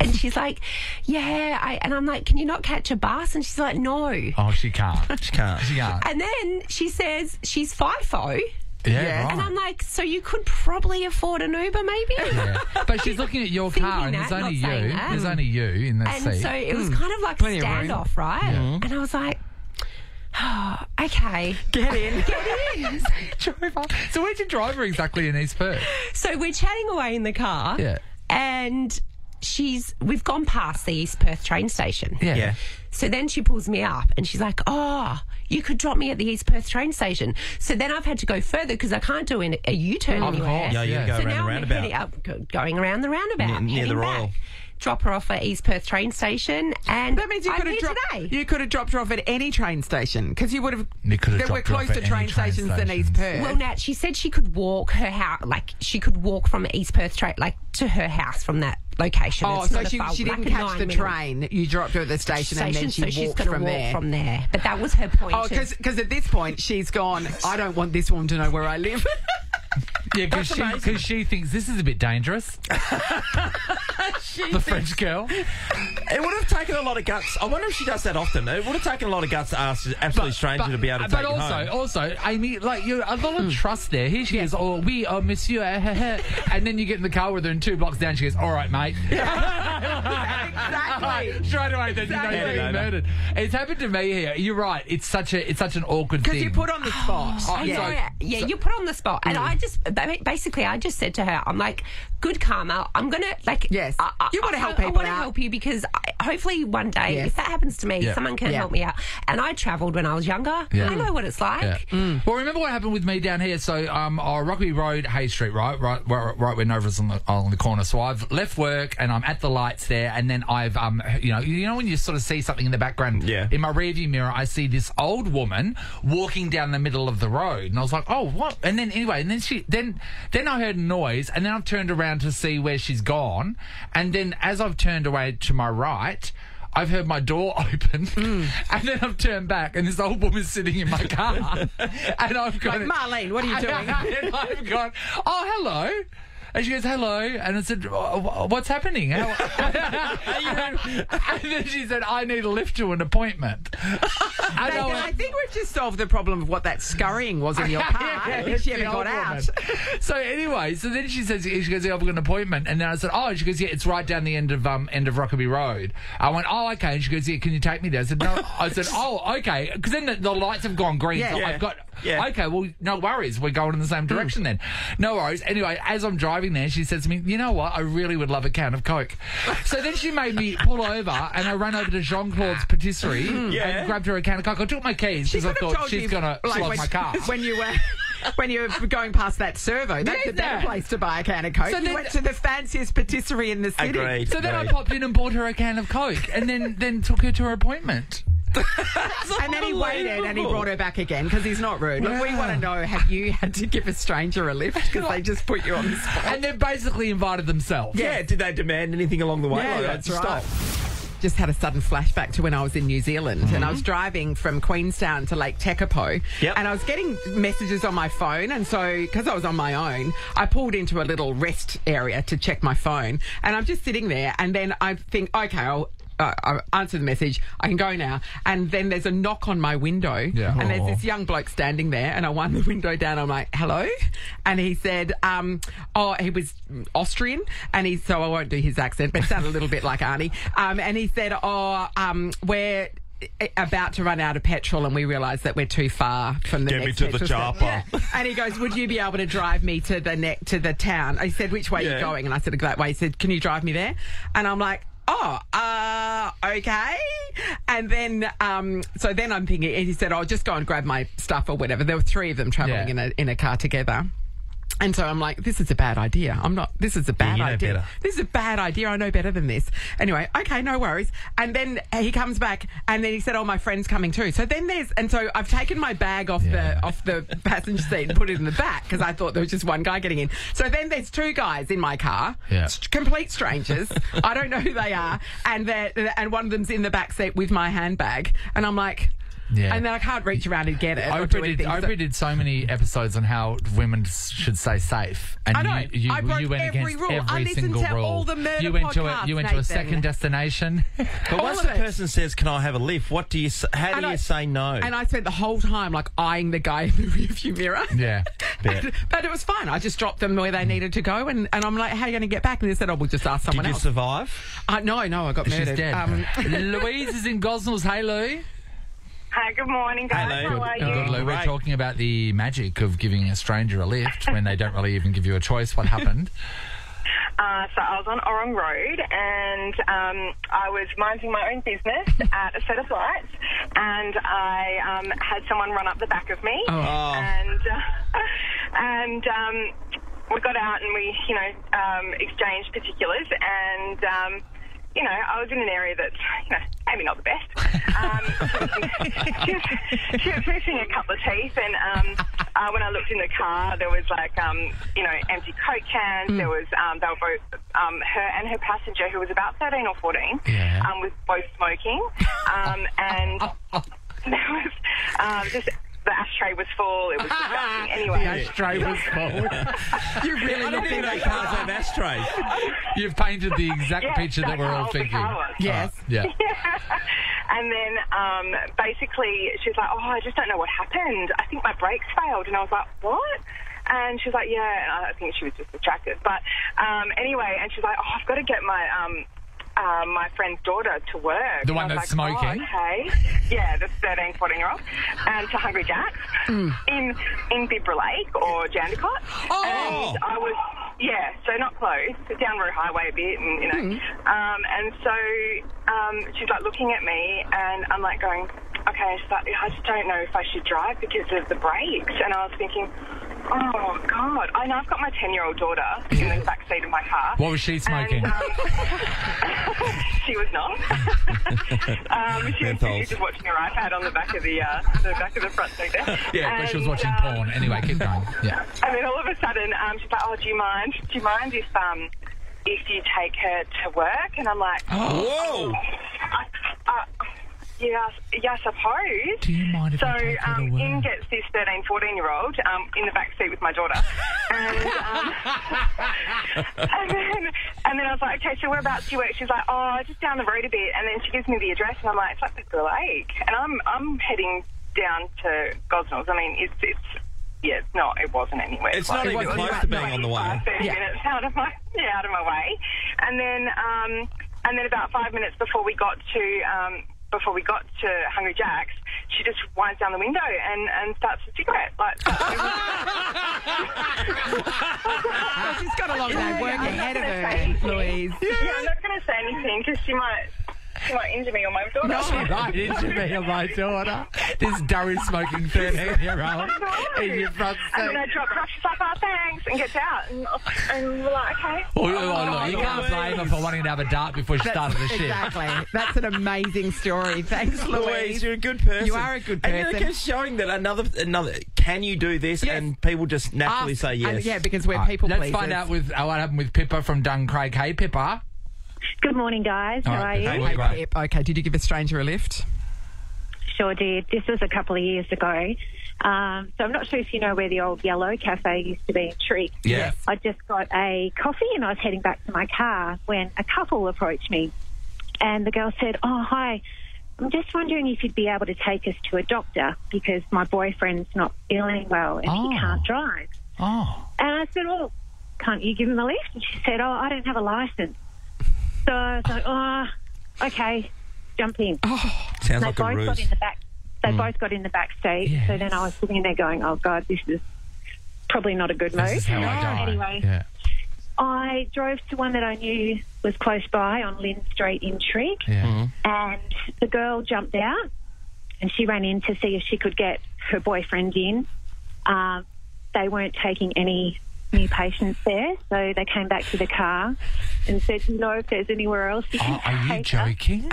Speaker 5: and she's like, yeah. I, and I'm like, can you not catch a bus? And she's like, no.
Speaker 3: Oh, she can't.
Speaker 4: She can't.
Speaker 3: She can't.
Speaker 5: And then she says she's FIFO.
Speaker 3: Yeah,
Speaker 5: And
Speaker 3: right.
Speaker 5: I'm like, so you could probably afford an Uber, maybe?
Speaker 3: Yeah. But she's looking at your
Speaker 5: Thinking
Speaker 3: car, and
Speaker 5: that,
Speaker 3: there's only
Speaker 5: not saying
Speaker 3: you.
Speaker 5: that.
Speaker 3: There's only you in the
Speaker 5: And
Speaker 3: seat.
Speaker 5: so it was hmm. kind of like a
Speaker 2: Plenty of room.
Speaker 5: standoff, right? And I was like, oh, okay.
Speaker 2: Get in. Get in.
Speaker 3: driver. So where's your driver exactly in East Perth?
Speaker 5: So we're chatting away in the car.
Speaker 3: Yeah.
Speaker 5: And she's, we've gone past the East Perth train station.
Speaker 3: Yeah.
Speaker 4: Yeah.
Speaker 5: So then she pulls me up and she's like, oh, you could drop me at the East Perth train station. So then I've had to go further because I can't do an, a U turn
Speaker 3: Of
Speaker 5: anywhere.
Speaker 3: course,
Speaker 4: Yeah, you
Speaker 3: Yeah.
Speaker 4: go
Speaker 5: so
Speaker 4: around
Speaker 5: now
Speaker 4: the
Speaker 5: I'm
Speaker 4: roundabout.
Speaker 5: heading up, go- going around the roundabout,
Speaker 4: Near- near
Speaker 5: heading
Speaker 4: the
Speaker 5: back.
Speaker 4: Royal.
Speaker 5: Drop her off at East Perth train station, and
Speaker 2: That means you could have dropped.
Speaker 5: today.
Speaker 2: You could have dropped her off at any train station because you would have.
Speaker 3: You could have
Speaker 2: There were
Speaker 3: dropped her off
Speaker 2: closer train
Speaker 3: train
Speaker 2: stations than. East Perth.
Speaker 5: Well, Nat, she said she could walk her house, like she could walk from East Perth train, like to her house from that location.
Speaker 2: Oh,
Speaker 5: It's
Speaker 2: so she,
Speaker 5: far-
Speaker 2: she
Speaker 5: like
Speaker 2: didn't
Speaker 5: a
Speaker 2: catch the
Speaker 5: nine-minute
Speaker 2: train. You dropped her at the station, and then she
Speaker 5: so she's
Speaker 2: walked
Speaker 5: gonna
Speaker 2: from
Speaker 5: walk
Speaker 2: there.
Speaker 5: from there. But that was her point.
Speaker 2: Oh,
Speaker 5: of-
Speaker 2: because at this point she's gone. I don't want this woman to know where I live.
Speaker 3: Yeah, because she, 'cause she thinks this is a bit dangerous. the French girl.
Speaker 4: It would have taken a lot of guts. I wonder if she does that often. It would have taken a lot of guts to ask an absolute stranger to be able to
Speaker 3: but
Speaker 4: take you
Speaker 3: also,
Speaker 4: home.
Speaker 3: also, Amy, like you, a lot of trust there. Here she is, oh, we are Monsieur, eh, eh, eh." and then you get in the car with her, and two blocks down, she goes, "All right, mate."
Speaker 2: exactly.
Speaker 3: Straight away, then you know you're
Speaker 2: Exactly.
Speaker 3: being murdered. It's happened to me here. You're right. It's such a, it's such an awkward thing.
Speaker 2: Because you put on the spot.
Speaker 3: Oh,
Speaker 5: I
Speaker 3: yeah.
Speaker 5: know,
Speaker 3: So-
Speaker 5: yeah,
Speaker 3: so-
Speaker 5: you put on the spot, and I just basically I just said to her, I'm like, good karma. I'm gonna like,
Speaker 2: Yes.
Speaker 5: I, I,
Speaker 2: You wanna help
Speaker 5: I,
Speaker 2: people
Speaker 5: I want to help you because I, hopefully one day,
Speaker 2: Yes.
Speaker 5: if that happens to me,
Speaker 3: Yeah.
Speaker 5: someone can
Speaker 2: Yeah.
Speaker 5: help me out. And I travelled when I was younger.
Speaker 3: Yeah.
Speaker 5: I know what it's like.
Speaker 3: Yeah. Well, remember what happened with me down here? So, um, uh, Rokeby Road, Hay Street, right, right, right, right where Nova's on the on the corner. So I've left work and I'm at the lights there, and then I've, um, you know, you know when you sort of see something in the background.
Speaker 4: Yeah.
Speaker 3: In my rearview mirror, I see this old woman walking down the middle of the road, and I was like, oh, what? And then anyway, and then she, then, then I heard a noise, and then I've turned around to see where she's gone, and then as I've turned away to my right. I've heard my door open, mm. and then I've turned back, and this old woman's sitting in my car, and I've gone,
Speaker 2: Like, Marlene, what are you doing?
Speaker 3: and I've gone, oh, hello. And she goes, hello. And I said, what's happening? How- and then she said, I need a lift to an appointment. I went,
Speaker 2: I think we've just solved the problem of what that scurrying was in your car. I think she ever got out.
Speaker 3: So anyway, so then she says, she goes, yeah, I've got an appointment. And then I said, oh, she goes, yeah, it's right down the end of um end of Rokeby Road. I went, oh, okay. And she goes, yeah, can you take me there? I said, no. I said, oh, okay. Because then the, the lights have gone green.
Speaker 2: Yeah.
Speaker 3: so
Speaker 2: Yeah.
Speaker 3: I've got,
Speaker 4: Yeah.
Speaker 3: okay, well, no worries. We're going in the same direction then. No worries. Anyway, as I'm driving there, she says to me, you know what? I really would love a can of Coke. so then she made me pull over and I ran over to Jean Claude's patisserie
Speaker 4: Yeah.
Speaker 3: and grabbed her a can of Coke. I took my keys because I thought she's going to
Speaker 2: like,
Speaker 3: flog my car.
Speaker 2: when you were when you were going past that servo. That's
Speaker 3: Yeah,
Speaker 2: the better
Speaker 3: yeah.
Speaker 2: place to buy a can of Coke.
Speaker 3: So
Speaker 2: you
Speaker 3: then-
Speaker 2: went to the fanciest patisserie in the city.
Speaker 4: Agreed.
Speaker 3: So then I popped in and bought her a can of Coke, and then then took her to her appointment.
Speaker 2: And then he waited and he brought her back again because he's not rude. Look, we want to know have you had to give a stranger a lift because they just put you on the spot?
Speaker 3: And then basically invited themselves.
Speaker 4: Yeah, did they demand anything along the way?
Speaker 2: Yeah,
Speaker 4: Like,
Speaker 2: that's
Speaker 4: stop.
Speaker 2: right. Just had a sudden flashback to when I was in New Zealand and I was mm-hmm. driving from Queenstown to Lake Tekapo
Speaker 4: Yep.
Speaker 2: and I was getting messages on my phone and so because I was on my own I pulled into a little rest area to check my phone and I'm just sitting there and then I think okay I'll uh, I answer the message. I can go now. And then there's a knock on my window.
Speaker 3: Yeah.
Speaker 2: And there's this young bloke standing there. And I wind the window down. I'm like, hello? And he said, um, oh, he was Austrian. And he, so I won't do his accent, but it sounded a little bit like Arnie. Um, and he said, oh, um, we're about to run out of petrol and we realise that we're too far from the
Speaker 4: Get me
Speaker 2: next
Speaker 4: to the chopper.
Speaker 2: station." Yeah. And he goes, would you be able to drive me to the ne- to the town? I said, which way are you going? And I said, that way. He said, can you drive me there? And I'm like, oh, uh, okay. And then, um, so then I'm thinking, he said, I'll oh, just go and grab my stuff or whatever. There were three of them travelling
Speaker 3: Yeah.
Speaker 2: in a in a car together. And so I'm like, this is a bad idea. I'm not, this is a bad
Speaker 4: you know
Speaker 2: idea.
Speaker 4: better.
Speaker 2: This is a bad idea. I know better than this. Anyway, okay, no worries. And then he comes back and then he said, oh, my friend's coming too. So then there's, and so I've taken my bag off
Speaker 3: Yeah.
Speaker 2: the, off the passenger seat and put it in the back because I thought there was just one guy getting in. So then there's two guys in my car,
Speaker 3: Yeah.
Speaker 2: complete strangers. I don't know who they are. And they're, and one of them's in the back seat with my handbag. And I'm like,
Speaker 3: Yeah.
Speaker 2: and then I can't reach around and get it. or do
Speaker 3: Oprah did,
Speaker 2: anything. So-
Speaker 3: did so many episodes on how women should stay safe, and
Speaker 2: I know.
Speaker 3: you, you,
Speaker 2: I broke
Speaker 3: you went
Speaker 2: every
Speaker 3: against
Speaker 2: rule. I
Speaker 3: every
Speaker 2: listened
Speaker 3: single
Speaker 2: to
Speaker 3: rule.
Speaker 2: all the murder
Speaker 3: you went to a you went to a second destination.
Speaker 4: But
Speaker 2: All
Speaker 4: once the
Speaker 2: it.
Speaker 4: person says, "Can I have a lift?" What do you? How do
Speaker 2: And
Speaker 4: you
Speaker 2: I-
Speaker 4: say no?
Speaker 2: And I spent the whole time like eyeing the guy in the rearview mirror.
Speaker 3: yeah.
Speaker 2: And- but it was fine. I just dropped them where they needed to go, and, and I'm like, "How are you going to get back?" And they said, "Oh, we'll just ask someone else.
Speaker 4: Did
Speaker 2: someone
Speaker 4: you
Speaker 2: else."
Speaker 4: survive?
Speaker 2: Uh, no, no, I got
Speaker 3: She's
Speaker 2: murdered.
Speaker 3: dead.
Speaker 2: Um,
Speaker 3: Louise is in Gosnells. Hey, Lou.
Speaker 13: Hi, good morning, guys.
Speaker 4: Hello.
Speaker 13: How are
Speaker 4: Good-
Speaker 13: you?
Speaker 3: Good, Lou. We're
Speaker 4: Right.
Speaker 3: talking about the magic of giving a stranger a lift when they don't really even give you a choice. What happened?
Speaker 13: Uh, so I was on Orrong Road and um, I was minding my own business at a set of lights and I um, had someone run up the back of me
Speaker 2: Oh.
Speaker 13: and uh, and um, we got out and we you know um, exchanged particulars and um, you know, I was in an area that's, you know, maybe not the best. Um, she, was, she was missing a couple of teeth, and um, uh, when I looked in the car, there was like, um, you know, empty Coke cans. There was, um, they were both, um, her and her passenger, who was about 13 or 14,
Speaker 3: Yeah.
Speaker 13: um, was both smoking. Um, and there was um, just, the ashtray was full. It was disgusting. Anyway.
Speaker 3: The ashtray was full.
Speaker 2: You really
Speaker 4: I
Speaker 2: look
Speaker 4: don't even know cars have ashtrays.
Speaker 3: You've painted the exact
Speaker 13: Yes,
Speaker 3: picture that we're all thinking.
Speaker 13: car was.
Speaker 2: Yes.
Speaker 3: Yeah.
Speaker 13: and then um, basically she's like, oh, I just don't know what happened. I think my brakes failed. And I was like, what? And she was like, yeah. And I think she was just distracted. But um, anyway, and she's like, oh, I've got to get my um, uh, my friend's daughter to work.
Speaker 3: The one that's
Speaker 13: like,
Speaker 3: smoking?
Speaker 13: Oh, okay. Yeah, the 13, 14 year old. And to Hungry Jack's
Speaker 3: Mm.
Speaker 13: in, in Bibra Lake or Jandakot.
Speaker 4: Oh.
Speaker 13: And I was, yeah, so not close, down Roe Highway a bit, and, you know. Um, and so um, she's like looking at me, and I'm like going, okay, like, I just don't know if I should drive because of the brakes. And I was thinking, oh, God. I know I've got my 10 year old daughter in the back seat of my car.
Speaker 3: What was she smoking?
Speaker 13: And, um, she was not. um, she, was, she
Speaker 4: Menthols.
Speaker 13: was just watching her iPad on the back of the uh, the back of the front seat there.
Speaker 3: yeah, but she was watching
Speaker 13: um,
Speaker 3: porn. Anyway, keep going. Yeah.
Speaker 13: and then all of a sudden, um, she's like, "Oh, do you mind? Do you mind if um if you take her to work?" And I'm like,
Speaker 4: Whoa!
Speaker 13: uh, "Yeah, yeah, I suppose."
Speaker 3: Do you mind if
Speaker 13: so
Speaker 3: I take her to
Speaker 13: um,
Speaker 3: work?
Speaker 13: in gets this 13, 14 year old um, in the back seat with my daughter, and um, and then and then I was like, "Okay, so whereabouts do you work?" She's like, "Oh, just down the road a bit," and then she gives me the address, and I'm like, "It's like the lake," and I'm I'm heading down to Gosnells. I mean, it's it's. Yeah, it's not. It wasn't anywhere.
Speaker 4: It's
Speaker 13: close.
Speaker 4: not even
Speaker 13: It
Speaker 4: close to being on the way.
Speaker 13: 25, 30
Speaker 2: Yeah.
Speaker 13: minutes out of my yeah, out of my way, and then um, and then about five minutes before we got to um, before we got to Hungry Jack's, she just winds down the window and, and starts a cigarette. Like, so it
Speaker 2: she's got a long day work ahead of her,
Speaker 13: say anything.
Speaker 2: Louise.
Speaker 13: Yeah, I'm not going to say anything because she might she might injure me or my daughter.
Speaker 3: Right into me or my daughter. This durry smoking 13 year old in your front
Speaker 13: And then I
Speaker 3: seat.
Speaker 13: drop her off. She's like, "Oh, thanks," and gets out, and, and we're like, "Okay."
Speaker 3: Oh, oh, look, you can't blame her for wanting to have a dart before she started the shift.
Speaker 2: Exactly. That's an amazing story. Thanks,
Speaker 4: Louise,
Speaker 2: Louise.
Speaker 4: you're a good person.
Speaker 2: You are a good person.
Speaker 4: And you're
Speaker 2: person.
Speaker 4: just showing that another, another. Can you do this?
Speaker 2: Yes.
Speaker 4: And people just naturally
Speaker 2: Ask-
Speaker 4: say yes.
Speaker 2: and yeah, because we're
Speaker 3: All right,
Speaker 2: people
Speaker 3: Let's
Speaker 2: pleasers.
Speaker 3: find out with uh, what happened with Pippa from Duncraig. Hey, Pippa.
Speaker 14: Good morning, guys. How
Speaker 3: All
Speaker 14: are
Speaker 3: right,
Speaker 14: you?
Speaker 3: hey,
Speaker 2: Hey, Pip. Okay, did you give a stranger a lift?
Speaker 14: Sure did. This was a couple of years ago. Um, so I'm not sure if you know where the old yellow cafe used to be in Trigg.
Speaker 4: Yeah.
Speaker 14: I just got a coffee and I was heading back to my car when a couple approached me. And the girl said, Oh, hi. I'm just wondering if you'd be able to take us to a doctor because my boyfriend's not feeling well and
Speaker 3: Oh.
Speaker 14: he can't drive.
Speaker 3: Oh.
Speaker 14: And I said, Well, can't you give him a lift? And she said, Oh, I don't have a license. So I was like, Oh, okay, jump in.
Speaker 4: Sounds
Speaker 14: they
Speaker 4: like a
Speaker 14: both
Speaker 4: ruse.
Speaker 14: got in the back. They both got in the back seat.
Speaker 3: Yes.
Speaker 14: So then I was sitting there going, "Oh God, this is probably not a good
Speaker 3: This
Speaker 14: move."
Speaker 3: is how I die.
Speaker 14: Anyway,
Speaker 3: Yeah.
Speaker 14: I drove to one that I knew was close by on Lynn Street in Trigg,
Speaker 3: Yeah.
Speaker 14: and the girl jumped out, and she ran in to see if she could get her boyfriend in. Um, they weren't taking any new patients there, so they came back to the car and said, "Do you know if there's anywhere else you oh, can
Speaker 3: Oh, are you
Speaker 14: take us?"
Speaker 3: joking?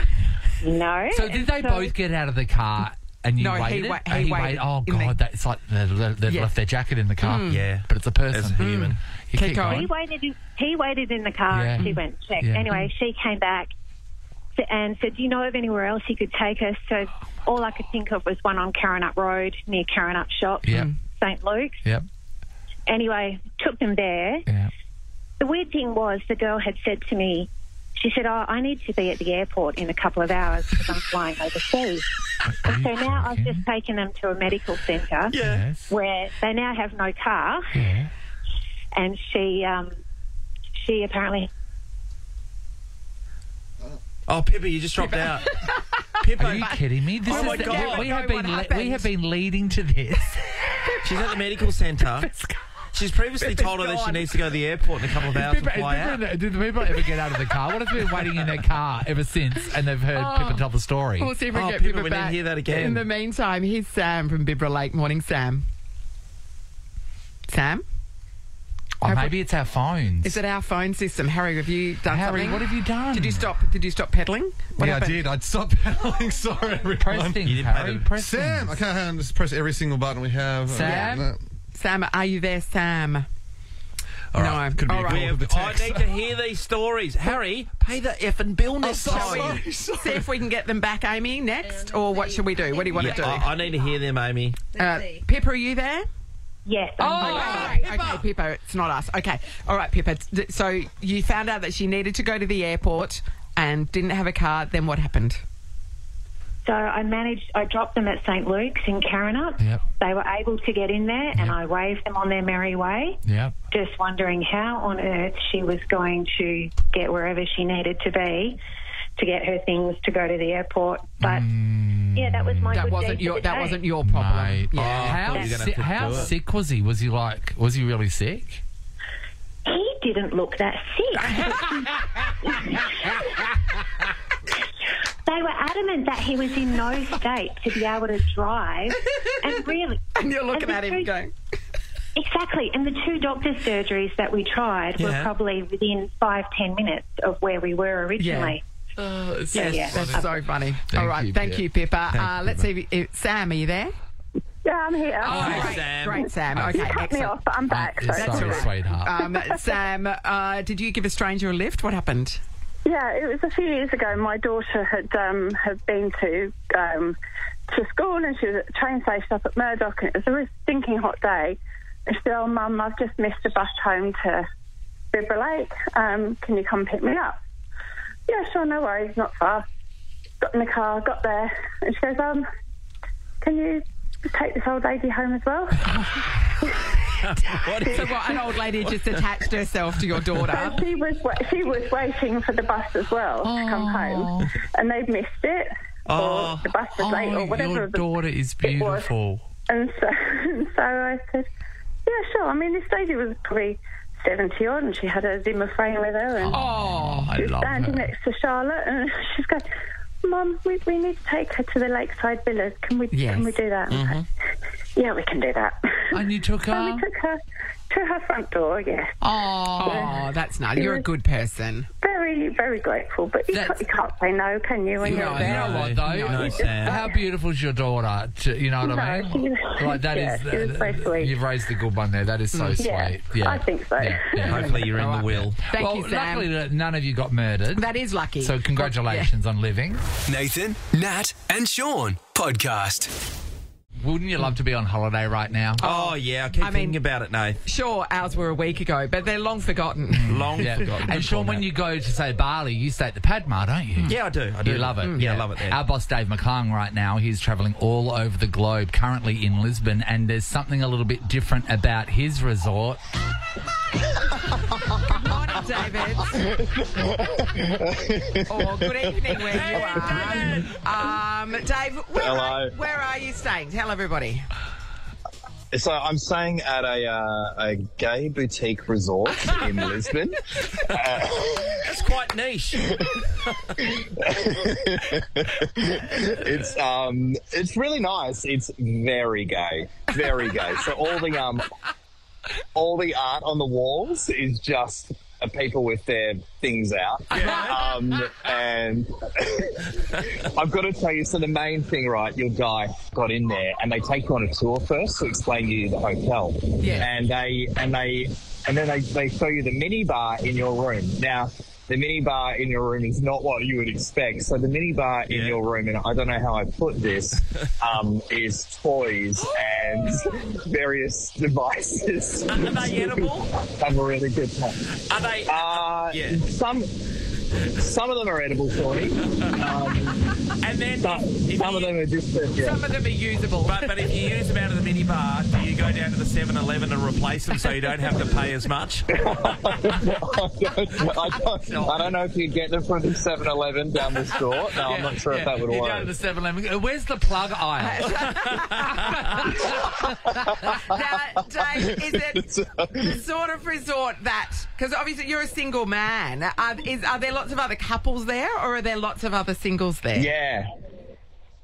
Speaker 14: No.
Speaker 3: So did they
Speaker 14: so-
Speaker 3: both get out of the car and you
Speaker 2: No, he
Speaker 3: waited?
Speaker 2: wa-
Speaker 3: And
Speaker 2: he
Speaker 3: waited.
Speaker 2: waited
Speaker 3: Oh
Speaker 2: in the-
Speaker 3: god, that's like they, they, they've
Speaker 2: Yeah.
Speaker 3: left their jacket in the car. Hmm.
Speaker 4: Yeah.
Speaker 3: but it's a person.
Speaker 4: As a human. Hmm.
Speaker 3: You
Speaker 2: Keep
Speaker 3: keep
Speaker 2: going.
Speaker 14: He waited. In, he waited in the car.
Speaker 3: Yeah.
Speaker 14: and She went check.
Speaker 3: Yeah.
Speaker 14: Anyway, she came back and said, "Do you know of anywhere else he could take us?" So all I could think of was one on Karrinyup Road near Karrinyup Shop,
Speaker 3: Yep.
Speaker 14: St Luke's.
Speaker 3: Yep.
Speaker 14: Anyway, took them there.
Speaker 3: Yeah.
Speaker 14: The weird thing was the girl had said to me, she said, "Oh, I need to be at the airport in a couple of hours because I'm flying overseas." And so
Speaker 3: you
Speaker 14: now I've just taken them to a medical centre
Speaker 3: Yes.
Speaker 14: where they now have no car,
Speaker 3: Yeah.
Speaker 14: and she um, she apparently
Speaker 4: Oh, Pippa, you just dropped out. Pippa,
Speaker 3: Are you kidding me? This
Speaker 4: Oh
Speaker 3: is
Speaker 4: my
Speaker 3: the,
Speaker 4: God.
Speaker 3: we
Speaker 2: No,
Speaker 3: have been le- we have been leading to this.
Speaker 4: she's at the medical centre. She's previously
Speaker 2: Pippa's
Speaker 4: told her that she
Speaker 2: gone.
Speaker 4: needs to go to the airport in a couple of hours
Speaker 3: Pippa-
Speaker 4: and fly out.
Speaker 3: Pippa- did the people ever get out of the car? What if they've been waiting in their car ever since and they've heard Pippa oh. tell the story?
Speaker 2: We'll see if we
Speaker 4: Oh,
Speaker 2: get
Speaker 4: Pippa,
Speaker 2: Pippa
Speaker 4: we need to
Speaker 2: back.
Speaker 4: hear that again.
Speaker 2: In the meantime, here's Sam from Bibra Lake. Morning, Sam. Sam? Oh, or
Speaker 3: maybe it's our phones.
Speaker 2: Is it our phone system? Harry, have you done
Speaker 3: Harry,
Speaker 2: something?
Speaker 3: what have you done?
Speaker 2: Did you stop? Did you stop pedaling? What
Speaker 15: yeah,
Speaker 2: happened?
Speaker 15: I did. I'd stop pedaling. Sorry, everyone.
Speaker 3: Press things,
Speaker 4: You didn't
Speaker 3: Harry.
Speaker 4: them.
Speaker 3: Press
Speaker 15: Sam,
Speaker 3: things.
Speaker 15: I can't hang just press every single button we have.
Speaker 3: Sam?
Speaker 15: No.
Speaker 2: Sam, are you there, Sam?
Speaker 15: All
Speaker 2: No.
Speaker 15: right. Could be
Speaker 2: All
Speaker 15: a
Speaker 2: right.
Speaker 15: call
Speaker 4: We
Speaker 15: with
Speaker 4: have, I need to hear these stories. Harry, pay the effing bill next
Speaker 15: Oh,
Speaker 4: time.
Speaker 15: sorry, sorry.
Speaker 2: See if we can get them back, Amy, next, or what should we do? What do you want
Speaker 4: Yeah,
Speaker 2: to do?
Speaker 4: I, I need to hear them, Amy.
Speaker 2: Uh, Pippa, are you there?
Speaker 14: Yes.
Speaker 2: Oh,
Speaker 14: I'm
Speaker 2: okay, okay, Pippa, it's not us. Okay, all right, Pippa. So you found out that she needed to go to the airport and didn't have a car. Then what happened?
Speaker 14: So I managed, I dropped them at St. Luke's in Karrinyup.
Speaker 3: Yep.
Speaker 14: They were able to get in there and
Speaker 3: Yep.
Speaker 14: I waved them on their merry way,
Speaker 3: Yep.
Speaker 14: just wondering how on earth she was going to get wherever she needed to be to get her things to go to the airport. But yeah, that was my
Speaker 2: That
Speaker 14: good
Speaker 2: wasn't
Speaker 14: deed
Speaker 2: your. that
Speaker 14: day.
Speaker 2: wasn't your problem.
Speaker 3: Mate.
Speaker 2: Yeah.
Speaker 4: Oh,
Speaker 3: How, si- how sick was he? Was he like? Was he really sick?
Speaker 14: He didn't look that sick. they were adamant that he was in no state to be able to drive, and really,
Speaker 2: And you're looking
Speaker 14: and
Speaker 2: at him
Speaker 14: two-
Speaker 2: going.
Speaker 14: Exactly, and the two doctor surgeries that we tried were probably within five ten minutes of where we were originally.
Speaker 2: Yes,
Speaker 14: yeah.
Speaker 2: that's so funny.
Speaker 3: Thank
Speaker 2: All right,
Speaker 3: you,
Speaker 2: thank
Speaker 3: Pip.
Speaker 2: you, Pippa.
Speaker 4: Thank
Speaker 2: uh,
Speaker 4: you,
Speaker 2: let's see, if, if, Sam, are you there?
Speaker 16: Yeah, I'm here.
Speaker 4: Hi,
Speaker 2: great,
Speaker 4: Sam.
Speaker 2: great, Sam.
Speaker 3: Oh,
Speaker 2: Okay,
Speaker 3: you
Speaker 16: cut me off, but I'm back.
Speaker 3: Uh,
Speaker 16: so-
Speaker 3: sorry,
Speaker 2: all right.
Speaker 3: sweetheart.
Speaker 2: Um, Sam, uh, did you give a stranger a lift? What happened?
Speaker 16: Yeah, it was a few years ago. My daughter had um, had been to um, to school and she was at the train station up at Murdoch and it was a really stinking hot day. And she said, "Oh, Mum, I've just missed a bus home to Bibra Lake. Um, can you come pick me up?" Yeah, sure, no worries, not far. Got in the car, got there, and she goes, "Um, can you take this old lady home as well?"
Speaker 4: What is
Speaker 2: So, what, an old lady just attached herself to your daughter.
Speaker 16: So she was she was waiting for the bus as well to come home, and they'd missed it,
Speaker 4: Oh.
Speaker 16: or the bus was late, or
Speaker 3: Oh,
Speaker 16: whatever.
Speaker 3: your
Speaker 16: the-
Speaker 3: daughter is beautiful.
Speaker 16: And so, and so I said, "Yeah, sure." I mean, this lady was probably seventy odd, and she had a Zimmer frame with her, and
Speaker 3: Oh, I
Speaker 16: she was standing
Speaker 3: her.
Speaker 16: next to Charlotte, and she's going. Mum, we, we need to take her to the lakeside villas. Can we
Speaker 2: Yes.
Speaker 16: can we do that?
Speaker 3: Mm-hmm.
Speaker 16: Yeah, we can do that.
Speaker 3: And you took
Speaker 16: So
Speaker 3: her.
Speaker 16: we took her to her front door. Yes.
Speaker 2: Oh, that's nice. You're a good person.
Speaker 16: very, very grateful. But you,
Speaker 3: That's-
Speaker 16: can't, you can't say no, can you? When
Speaker 3: No,
Speaker 16: you're
Speaker 3: you
Speaker 16: there?
Speaker 3: know what though?
Speaker 4: No, Sam.
Speaker 3: How beautiful is your daughter? To, you know what I mean?
Speaker 16: she-
Speaker 3: Like that
Speaker 16: yeah,
Speaker 3: is.
Speaker 16: she was so sweet.
Speaker 3: You've raised the good one there. That is so mm.
Speaker 16: Yeah,
Speaker 3: sweet. Yeah,
Speaker 16: I think so.
Speaker 3: Yeah, yeah.
Speaker 4: Hopefully you're in the will.
Speaker 2: Thank
Speaker 3: well,
Speaker 2: you, Sam.
Speaker 3: luckily that none of you got murdered.
Speaker 2: that is lucky.
Speaker 3: so congratulations on living.
Speaker 1: Nathan, Nat, and Sean podcast.
Speaker 3: Wouldn't you love to be on holiday right now?
Speaker 4: Oh, oh yeah, I keep
Speaker 2: I mean-
Speaker 4: thinking about it, Nath.
Speaker 2: Sure, ours were a week ago, but they're long forgotten.
Speaker 4: Long
Speaker 3: Yeah.
Speaker 4: forgotten.
Speaker 3: And Sean, when you go to say Bali, you stay at the Padma, don't you?
Speaker 4: Yeah, I do. I do.
Speaker 3: You love it. Mm.
Speaker 4: Yeah, I love it there.
Speaker 3: Our boss Dave McClung right now, he's travelling all over the globe, currently in Lisbon, and there's something a little bit different about his resort.
Speaker 2: Good morning, David. or good evening, where you are. Um, Dave, where,
Speaker 17: Hello.
Speaker 2: Are, where are you staying? Tell everybody.
Speaker 17: So I'm staying at a uh, a gay boutique resort in Lisbon.
Speaker 4: That's quite niche.
Speaker 17: it's um it's really nice. It's very gay, very gay. So all the um all the art on the walls is just people with their things out. Um, and I've got to tell you, so the main thing, right? Your guy got in there, and they take you on a tour first to explain you the hotel.
Speaker 2: Yeah.
Speaker 17: And they and they and then they, they show you the mini bar in your room. Now. The mini bar in your room is not what you would expect. So the mini bar in your room, and I don't know how I put this, um, is toys and various devices.
Speaker 4: Are they edible?
Speaker 17: Have a really good time.
Speaker 4: Are they?
Speaker 17: Uh,
Speaker 4: Yeah.
Speaker 17: Some some of them are edible, Tony. Um,
Speaker 3: And then,
Speaker 17: some,
Speaker 3: if
Speaker 17: some of them are just uh, yeah.
Speaker 2: Some of them are usable.
Speaker 3: but, but if you use them out of the mini bar, do you go down to the 7 Eleven and replace them so you don't have to pay as much?
Speaker 17: I, don't, I, don't, I don't know if you get them from the 7-Eleven down the store. No, I'm not sure if that would
Speaker 3: you
Speaker 17: work.
Speaker 3: go to the 7 Eleven. Where's the plug aisle?
Speaker 2: now, Dave, is it the sort of resort that because obviously you're a single man? Are, is, are there lots of other couples there, or are there lots of other singles there?
Speaker 17: Yeah.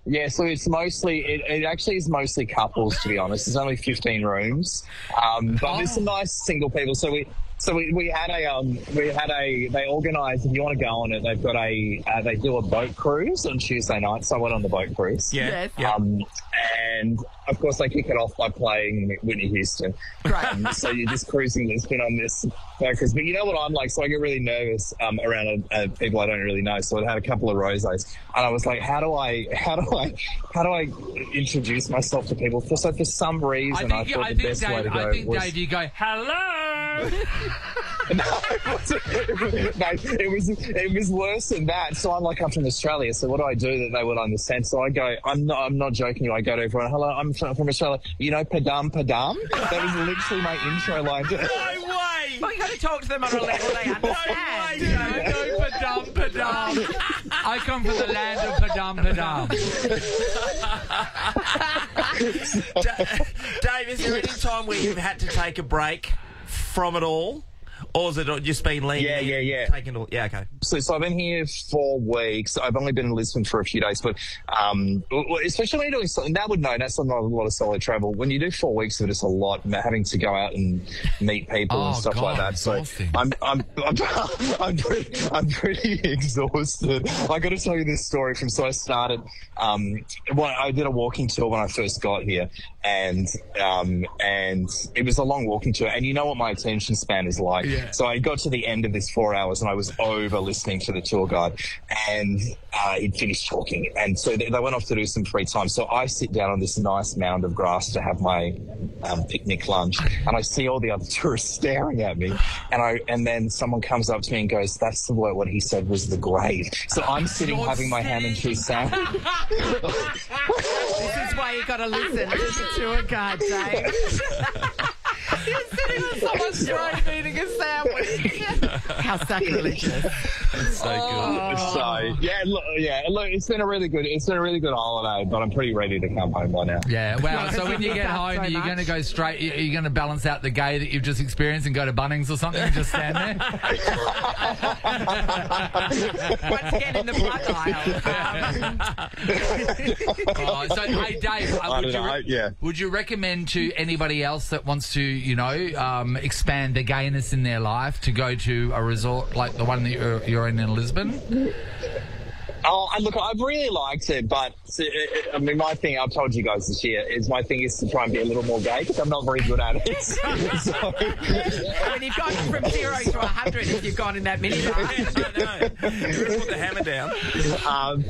Speaker 17: Yeah, so it's mostly, it, it actually is mostly couples, to be honest. There's only 15 rooms. Um, but there's some nice single people. So we, so we, we had a, um, we had a, they organised, if you want to go on it, they've got a, uh, they do a boat cruise on Tuesday night. So I went on the boat cruise.
Speaker 4: Yeah, Yes. yeah.
Speaker 17: Um, and of course they kick it off by playing Whitney Houston. Um, so you're just cruising Lisbon on this boat cruise. But you know what I'm like, so I get really nervous um, around uh, people I don't really know. So I had a couple of rosés, and I was like, how do I, how do I, how do I introduce myself to people? So for some reason, I,
Speaker 3: I think,
Speaker 17: thought
Speaker 3: I
Speaker 17: the
Speaker 3: think
Speaker 17: best way to go
Speaker 3: I think
Speaker 17: was.
Speaker 3: Dave, you go, hello.
Speaker 17: no, it was it was worse than that. So I'm like, I'm from Australia. So what do I do that they would understand? So I go, I'm not, I'm not joking. you. I go to everyone. Hello, I'm from, from Australia. You know, padam padam. That was literally my intro line. To,
Speaker 4: way!
Speaker 2: Well, you got to talk to them on a level they understand.
Speaker 3: You know, no padam padam. I come from the land of padam padam.
Speaker 4: Da- Dave, is there any time where you've had to take a break from it all? Or has it just been leaning
Speaker 17: Yeah, yeah, yeah.
Speaker 4: Taking all, yeah, okay.
Speaker 17: So, so I've been here four weeks. I've only been in Lisbon for a few days, but um, especially when you're doing something, that would know that's not a lot of solo travel. When you do four weeks of it, it's a lot, having to go out and meet people
Speaker 3: Oh,
Speaker 17: and stuff
Speaker 3: God,
Speaker 17: like that. So. I'm, I'm, I'm, I'm, pretty, I'm pretty exhausted. I got to tell you this story from so I started. Um, well, I did a walking tour when I first got here, and um, and it was a long walking tour. And you know what my attention span is like.
Speaker 3: Yeah.
Speaker 17: So I got to the end of this four hours, and I was over listening to the tour guide, and uh, he'd finished talking, and so they, they went off to do some free time. So I sit down on this nice mound of grass to have my um, picnic lunch, and I see all the other tourists staring at me, and I and then someone comes up to me and goes, "That's the word. What he said was the grave." So I'm sitting having my ham and cheese sandwich.
Speaker 2: This is why you got to listen to the tour guide, Dave. You're sitting on someone's throat eating a sandwich. How sacrilegious.
Speaker 4: So good.
Speaker 17: So yeah, look, yeah, look, it's been a really good, it's been a really good holiday, but I'm pretty ready to come home by now.
Speaker 3: Yeah, wow. So when you get home,
Speaker 2: so
Speaker 3: you're
Speaker 2: much.
Speaker 3: going to go straight, Are you're going to balance out the gay that you've just experienced and go to Bunnings or something and just stand there?
Speaker 2: Once again in the blood aisle.
Speaker 3: Oh, so, hey, Dave, uh,
Speaker 17: I
Speaker 3: would,
Speaker 17: don't
Speaker 3: you
Speaker 17: know, yeah.
Speaker 3: would you recommend to anybody else that wants to, you know, um, expand the gayness in their life to go to a resort like the one that you're, you're in in Lisbon?
Speaker 17: Oh, and look, I've really liked it, but I mean, my thing, I've told you guys this year, is my thing is to try and be a little more gay because I'm not very good at it. so,
Speaker 2: I mean, you've gone from zero to a hundred if you've gone in that minibar.
Speaker 4: I know. You really put the hammer down.
Speaker 17: um,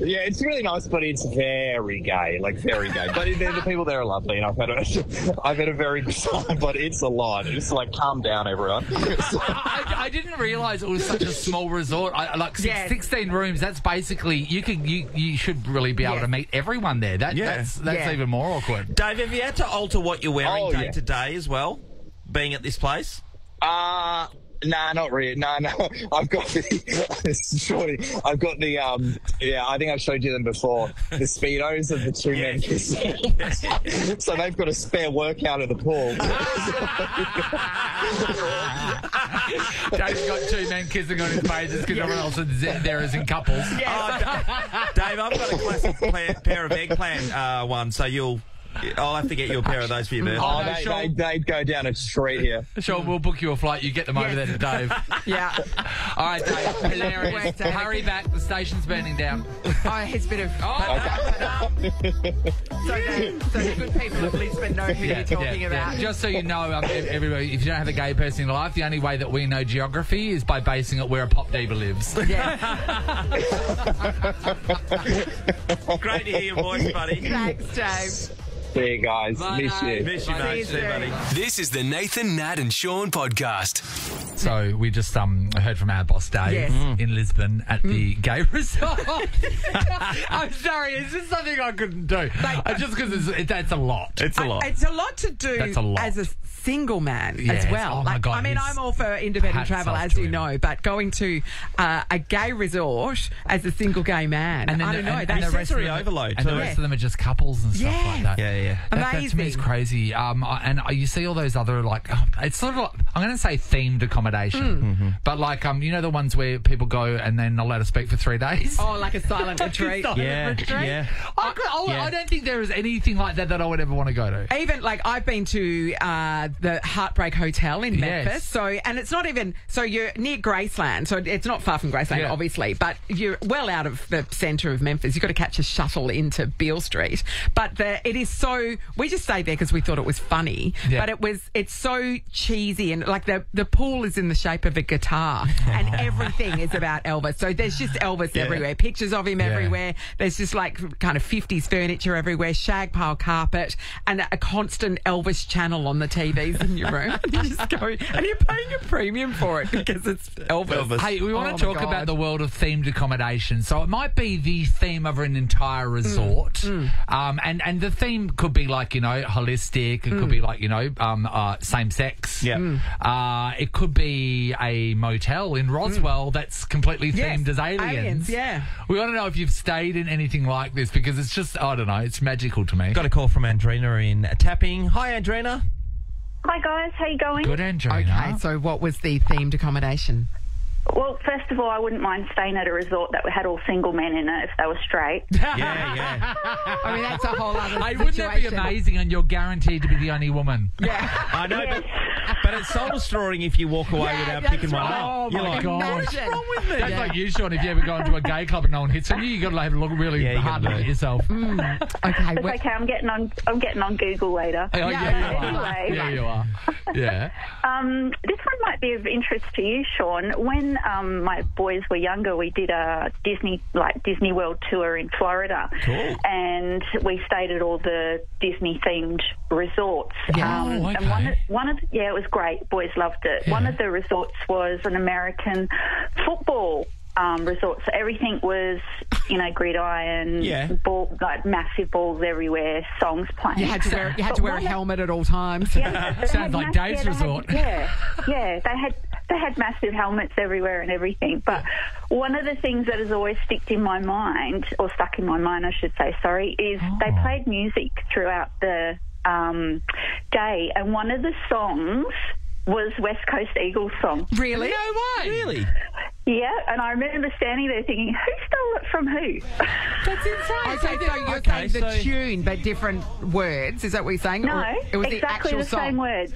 Speaker 17: yeah, it's really nice, but it's very gay, like very gay. But the, the people there are lovely, and I've had a, I've had a very good time, but it's a lot. It's like, calm down, everyone.
Speaker 3: I, I didn't realise it was such a small resort. I, like six,
Speaker 2: Yes.
Speaker 3: 16 rooms. That's basically you could you you should really be able
Speaker 2: Yes.
Speaker 3: to meet everyone there. That,
Speaker 4: Yeah.
Speaker 3: That's that's
Speaker 2: Yeah.
Speaker 3: even more awkward.
Speaker 4: Dave, have you had to alter what you're wearing
Speaker 17: Oh,
Speaker 4: day
Speaker 17: yeah.
Speaker 4: to day as well, being at this place?
Speaker 17: Uh nah, not really. Nah, no. I've got the shorty. I've got the um. Yeah, I think I've showed you them before. The speedos of the two men kissing. so they've got a spare workout at the pool.
Speaker 3: Dave's got two men kissing on his pages because everyone else is there is in couples.
Speaker 4: Oh, Dave, I've got a classic pair of eggplant uh, ones, so you'll. I'll have to get you a pair of those for your birthday.
Speaker 17: Oh,
Speaker 3: no,
Speaker 17: they,
Speaker 3: sure.
Speaker 17: they, they'd go down a street here.
Speaker 3: Sure, we'll book you a flight. You get them over there to Dave.
Speaker 2: Yeah.
Speaker 3: All right, Dave. Hilarious. Hurry back. The station's burning down.
Speaker 2: Oh, it's a bit of.
Speaker 3: Oh,
Speaker 2: So the, so the good people of Lisbon know who you're talking about.
Speaker 3: Just so you know, um, everybody, if you don't have a gay person in your life, the only way that we know geography is by basing it where a pop diva lives.
Speaker 2: Yeah.
Speaker 4: Great to hear your voice, buddy.
Speaker 2: Thanks, Dave.
Speaker 17: See you guys.
Speaker 3: Bye,
Speaker 17: Miss you.
Speaker 4: Miss you, mate.
Speaker 2: See you
Speaker 4: See you,
Speaker 2: soon.
Speaker 4: buddy.
Speaker 1: This is the Nathan, Nat, and Sean podcast.
Speaker 3: So we just um heard from our boss Dave
Speaker 2: Yes. Mm.
Speaker 3: in Lisbon at the gay resort. I'm sorry, it's just something I couldn't do. Just because it's, it, that's a lot.
Speaker 4: It's a lot.
Speaker 2: It's a lot to do
Speaker 3: That's a lot.
Speaker 2: as a single man
Speaker 3: Yes.
Speaker 2: as well.
Speaker 3: Oh, my
Speaker 2: like,
Speaker 3: God,
Speaker 2: I mean,
Speaker 3: he's-
Speaker 2: I'm all for independent
Speaker 3: hats
Speaker 2: travel,
Speaker 3: off
Speaker 2: as
Speaker 3: to
Speaker 2: you
Speaker 3: him.
Speaker 2: know, but going to uh, a gay resort as a single gay man,
Speaker 3: And then
Speaker 2: I
Speaker 3: the,
Speaker 2: don't know.
Speaker 3: and,
Speaker 2: that's
Speaker 3: and the rest of
Speaker 4: sensory
Speaker 3: them,
Speaker 4: overload
Speaker 3: and the
Speaker 4: too.
Speaker 3: rest of them are just couples and stuff like that.
Speaker 4: Yeah, yeah.
Speaker 3: That, that to me is crazy. Um, and you see all those other like oh, it's sort of like, I'm going to say themed accommodation, but like um, you know the ones where people go and then not allowed to speak for three days.
Speaker 2: Oh, like a silent retreat.
Speaker 3: Silent
Speaker 4: Yeah,
Speaker 3: retreat.
Speaker 4: yeah.
Speaker 3: I I, could- I-
Speaker 2: Yeah.
Speaker 3: I don't think there is anything like that that I would ever want to go to.
Speaker 2: Even like I've been to uh, the Heartbreak Hotel in
Speaker 3: Yes.
Speaker 2: Memphis, so and it's not even so you're near Graceland, so it's not far from Graceland,
Speaker 3: Yeah.
Speaker 2: obviously, but you're well out of the centre of Memphis. You've got to catch a shuttle into Beale Street, but the, it is so. We just stayed there because we thought it was funny,
Speaker 3: Yeah.
Speaker 2: but it was it's so cheesy and like the the pool is in the shape of a guitar and everything is about Elvis. So there's just Elvis
Speaker 3: Yeah.
Speaker 2: everywhere, pictures of him
Speaker 3: Yeah.
Speaker 2: everywhere. There's just like kind of 50s furniture everywhere, shag pile carpet, and a constant Elvis channel on the TVs in your room. And you just go, and you're paying a premium for it because it's Elvis.
Speaker 3: Hey, we want
Speaker 2: Oh
Speaker 3: to
Speaker 2: my
Speaker 3: talk
Speaker 2: God.
Speaker 3: about the world of themed accommodation. So it might be the theme of an entire resort, Um, and and the theme could be like you know holistic. It could
Speaker 2: Mm.
Speaker 3: be like you know um, uh, same sex.
Speaker 4: Yeah.
Speaker 2: Mm.
Speaker 3: Uh, it could be a motel in Roswell that's completely
Speaker 2: Yes,
Speaker 3: themed as aliens.
Speaker 2: aliens, yeah.
Speaker 3: We want to know if you've stayed in anything like this because it's just I don't know. It's magical to me.
Speaker 4: Got a call from Andrina in Tapping. Hi, Andrina.
Speaker 18: Hi guys, how you going?
Speaker 3: Good, Andrina.
Speaker 2: Okay, so what was the themed accommodation?
Speaker 18: Well, first of all, I wouldn't mind staying at a resort that had all single men in it if they were straight.
Speaker 4: Yeah, yeah.
Speaker 2: I mean, that's a whole other
Speaker 3: Hey, wouldn't that be
Speaker 2: situation.
Speaker 3: amazing? And you're guaranteed to be the only woman.
Speaker 2: Yeah.
Speaker 4: I know, but, but it's soul destroying if you walk away
Speaker 2: Yeah,
Speaker 4: without
Speaker 2: that's
Speaker 4: picking one
Speaker 2: right.
Speaker 4: up.
Speaker 3: Oh
Speaker 4: You're
Speaker 3: my
Speaker 4: like,
Speaker 3: god!
Speaker 2: What's wrong
Speaker 3: with me? That's
Speaker 2: Yeah.
Speaker 3: like you, Sean. If you ever go into a gay club and no one hits on you, you got to have a look really
Speaker 4: Yeah, you
Speaker 3: hard
Speaker 4: gotta
Speaker 3: look at
Speaker 4: do.
Speaker 3: yourself.
Speaker 2: Okay,
Speaker 18: It's
Speaker 2: we-
Speaker 18: okay. I'm getting on. I'm getting on Google later.
Speaker 3: Oh, yeah,
Speaker 2: Yeah,
Speaker 3: you are.
Speaker 18: anyway.
Speaker 3: Yeah, you are. Yeah.
Speaker 18: Um, this one might be of interest to you, Sean. When um, my boys were younger, we did a Disney like Disney World tour in Florida,
Speaker 4: Cool.
Speaker 18: and we stayed at all the Disney themed resorts.
Speaker 2: Yeah.
Speaker 18: Um,
Speaker 3: Oh,
Speaker 18: And one,
Speaker 3: okay.
Speaker 18: one of yeah, it was great. Boys loved it. One of the resorts was an American football. Um, resort, so everything was, you know, gridiron,
Speaker 4: Yeah.
Speaker 18: ball, like massive balls everywhere, songs playing.
Speaker 2: you had to wear you had
Speaker 18: But
Speaker 2: to wear a helmet at all times.
Speaker 18: yeah,
Speaker 3: Sounds like
Speaker 18: mass-
Speaker 3: Dave's
Speaker 18: yeah, they had-
Speaker 3: resort.
Speaker 18: yeah, yeah, they had they had massive helmets everywhere and everything. But one of the things that has always stuck in my mind, or stuck in my mind, I should say, sorry, is they
Speaker 3: Oh.
Speaker 18: played music throughout the um, day, and one of the songs was West Coast Eagles song.
Speaker 2: Really?
Speaker 3: No way.
Speaker 4: really?
Speaker 18: Yeah, and I remember standing there thinking, who stole it from who?
Speaker 3: That's insane.
Speaker 2: Okay, so you're
Speaker 4: Okay,
Speaker 2: saying the
Speaker 4: so-
Speaker 2: tune, but different words. Is that what you're saying?
Speaker 18: no,
Speaker 2: Or it was the
Speaker 18: exactly
Speaker 2: actual
Speaker 18: the
Speaker 2: song.
Speaker 18: same words.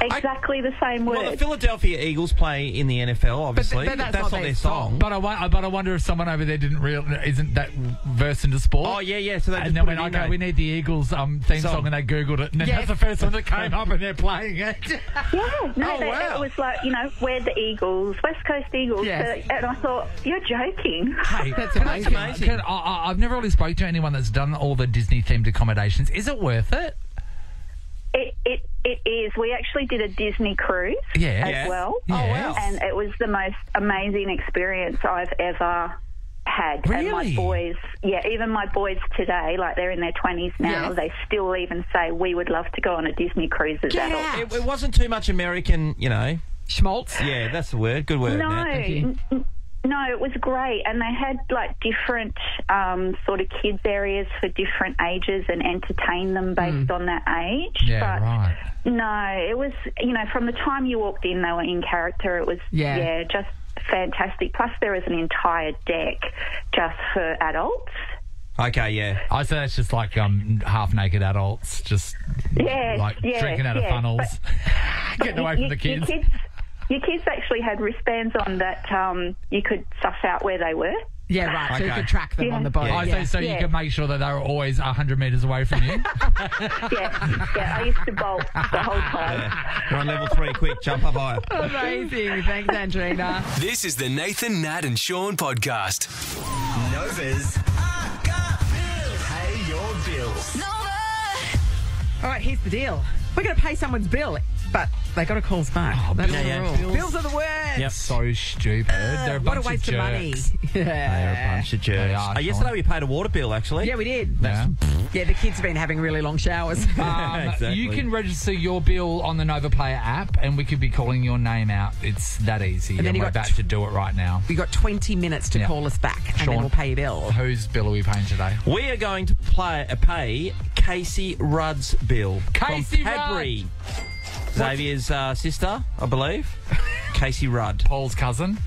Speaker 18: Exactly the same
Speaker 4: Well, the. Philadelphia Eagles play in the NFL, obviously.
Speaker 2: but that's not their song.
Speaker 3: But I, wa- but I wonder if someone over there didn't real isn't that versed into sport.
Speaker 4: Oh, yeah, yeah. So they just
Speaker 3: And then
Speaker 4: put
Speaker 3: when
Speaker 4: it
Speaker 3: I
Speaker 4: there.
Speaker 3: we need the Eagles um, theme
Speaker 4: Song.
Speaker 3: song, and they googled it, and then
Speaker 2: Yes.
Speaker 3: that's the first one that came up, and they're playing it.
Speaker 18: Yeah, no,
Speaker 4: Oh,
Speaker 18: they,
Speaker 4: wow.
Speaker 18: it was like, you know, we're the Eagles, West Coast Eagles.
Speaker 2: Yes.
Speaker 18: Uh, and I thought, you're joking.
Speaker 3: Hey,
Speaker 2: That's
Speaker 3: can I-
Speaker 2: amazing.
Speaker 3: can I- can- I, I- I've never really spoke to anyone that's done all the Disney themed accommodations. Is it worth it?
Speaker 18: It, it, it is. We actually did a Disney cruise
Speaker 3: Yeah.
Speaker 18: as
Speaker 3: Yeah.
Speaker 18: well.
Speaker 3: Oh, wow.
Speaker 18: And it was the most amazing experience I've ever had. And my
Speaker 3: Really?
Speaker 18: boys, yeah, even my boys today, like they're in their 20s now,
Speaker 2: Yes.
Speaker 18: they still even say, we would love to go on a Disney cruise as
Speaker 2: Get
Speaker 18: adults.
Speaker 4: It, it wasn't too much American, you know.
Speaker 2: Schmaltz.
Speaker 4: Yeah, that's the word. Good word.
Speaker 18: No,
Speaker 4: Nat. Thank you.
Speaker 18: n- no, it was great, and they had like different um, sort of kids areas for different ages and entertain them based on that age.
Speaker 3: Yeah,
Speaker 18: but
Speaker 3: right.
Speaker 18: no, it was you know from the time you walked in, they were in character. It was
Speaker 2: Yeah.
Speaker 18: yeah, just fantastic. Plus, there was an entire deck just for adults.
Speaker 4: Okay, yeah.
Speaker 3: I say that's just like um, half naked adults, just
Speaker 18: Yes,
Speaker 3: like
Speaker 18: yes,
Speaker 3: drinking out of
Speaker 18: yes,
Speaker 3: funnels, getting away from
Speaker 18: Your-
Speaker 3: the
Speaker 18: your
Speaker 3: kids.
Speaker 18: kids. Your kids actually had wristbands on that um, you could suss out where they were.
Speaker 2: Yeah, right. So you could track them
Speaker 18: Yeah.
Speaker 2: on the boat.
Speaker 3: I
Speaker 2: yeah.
Speaker 3: say so you
Speaker 18: Yeah.
Speaker 3: can make sure that they're always 100 metres away from you.
Speaker 18: Yeah, yeah. I used to bolt the whole time.
Speaker 4: You're on level three. Quick, jump up higher.
Speaker 2: Amazing. Thanks, Andrina.
Speaker 1: This is the Nathan, Nat, and Sean podcast. Nova's Pay Your Bills. Nova!
Speaker 2: All right, here's the deal. We're going to pay someone's bill, but they got to call us back. That's
Speaker 3: bills
Speaker 2: the
Speaker 4: are-
Speaker 2: rule.
Speaker 4: bills-
Speaker 2: Bills are the worst.
Speaker 4: Yep.
Speaker 3: so stupid. they're a
Speaker 2: What
Speaker 3: bunch
Speaker 2: a waste
Speaker 3: of
Speaker 2: of,
Speaker 3: jerks.
Speaker 2: money.
Speaker 4: They're a
Speaker 2: Yeah.
Speaker 4: bunch of
Speaker 3: They
Speaker 4: jerks.
Speaker 3: are,
Speaker 4: Uh, yesterday
Speaker 3: Sean.
Speaker 4: we paid a water bill, actually.
Speaker 2: Yeah, we did.
Speaker 3: Yeah.
Speaker 2: Yeah, the kids have been having really long showers.
Speaker 3: Um,
Speaker 4: Exactly.
Speaker 3: You can register your bill on the Nova Player app, and we could be calling your name out. It's that easy.
Speaker 2: And then you
Speaker 3: we're
Speaker 2: got
Speaker 3: about
Speaker 2: t-
Speaker 3: to do it right now.
Speaker 2: We've got 20 minutes to
Speaker 3: Yeah.
Speaker 2: call us back, and
Speaker 3: Sean.
Speaker 2: then we'll pay your bill.
Speaker 3: Whose bill are we paying today?
Speaker 4: We are going to play, uh, pay Casey Rudd's bill.
Speaker 3: Casey
Speaker 4: from Padbury.
Speaker 3: Rudd.
Speaker 4: Xavier's uh, sister, I believe. Casey Rudd.
Speaker 3: Paul's cousin.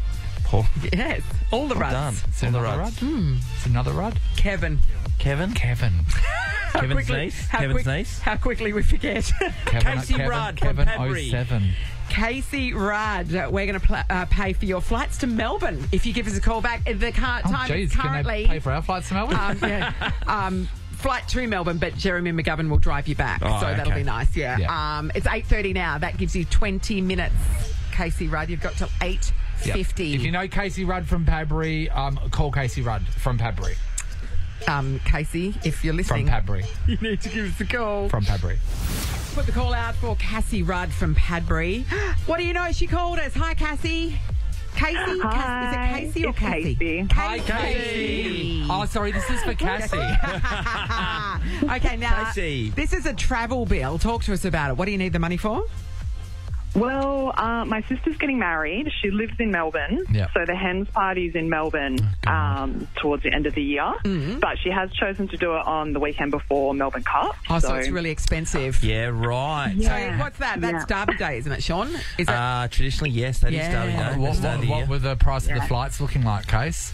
Speaker 4: Oh,
Speaker 2: Yes, all the
Speaker 4: well
Speaker 2: ruds.
Speaker 4: done.
Speaker 3: It's
Speaker 4: On the
Speaker 3: another
Speaker 4: rods.
Speaker 3: rud. It's another rud.
Speaker 2: Kevin.
Speaker 4: Kevin.
Speaker 3: Kevin.
Speaker 2: How
Speaker 4: Kevin's
Speaker 2: quickly-
Speaker 4: niece.
Speaker 2: How
Speaker 4: Kevin's
Speaker 2: quick-
Speaker 4: niece.
Speaker 2: How quickly we forget.
Speaker 3: Kevin,
Speaker 4: Casey
Speaker 3: Kevin,
Speaker 4: Rudd from
Speaker 3: Kevin
Speaker 4: Padbury.
Speaker 3: 07.
Speaker 2: Casey Rudd, we're going to pl- uh, pay for your flights to Melbourne if you give us a call back. The car-
Speaker 3: Oh,
Speaker 2: time
Speaker 3: geez,
Speaker 2: is
Speaker 3: can
Speaker 2: currently
Speaker 3: they pay for our flights to Melbourne?
Speaker 2: um, yeah, um, flight to Melbourne, but Jeremy McGovern will drive you back,
Speaker 4: Oh,
Speaker 2: so that'll be nice. Yeah.
Speaker 3: Yeah.
Speaker 2: Um, it's eight thirty now. That gives you twenty minutes. Casey Rudd, you've got till eight
Speaker 3: Yep.
Speaker 2: fifty.
Speaker 3: If you know Casey Rudd from Padbury, um, call Casey Rudd from Padbury.
Speaker 2: um, Casey, if you're listening.
Speaker 3: From Padbury.
Speaker 2: you need to give us a call.
Speaker 3: From Padbury.
Speaker 2: Put the call out for Cassie Rudd from Padbury. What do you know? She called us. Hi, Cassie. Casey? Cass- is it Casey or
Speaker 13: it's
Speaker 2: Cassie?
Speaker 13: Casey.
Speaker 3: Hi, Casey. Oh, sorry, this is for Cassie.
Speaker 2: okay, now
Speaker 4: Casey.
Speaker 2: this is a travel bill. Talk to us about it. What do you need the money for?
Speaker 13: Well, uh, my sister's getting married. She lives in Melbourne.
Speaker 3: Yeah.
Speaker 13: So the hens party's in Melbourne um, towards the end of the year. But she has chosen to do it on the weekend before Melbourne Cup.
Speaker 2: Oh, so, it's really expensive.
Speaker 4: Yeah, right.
Speaker 2: So what's that? That's
Speaker 13: Yeah.
Speaker 2: Derby Day, isn't it, Sean? Is that
Speaker 4: Uh, traditionally, yes, that is
Speaker 2: Yeah.
Speaker 4: Derby Day.
Speaker 3: what,
Speaker 4: That's
Speaker 3: what,
Speaker 4: Derby,
Speaker 3: what were the price of the flights looking like, Case?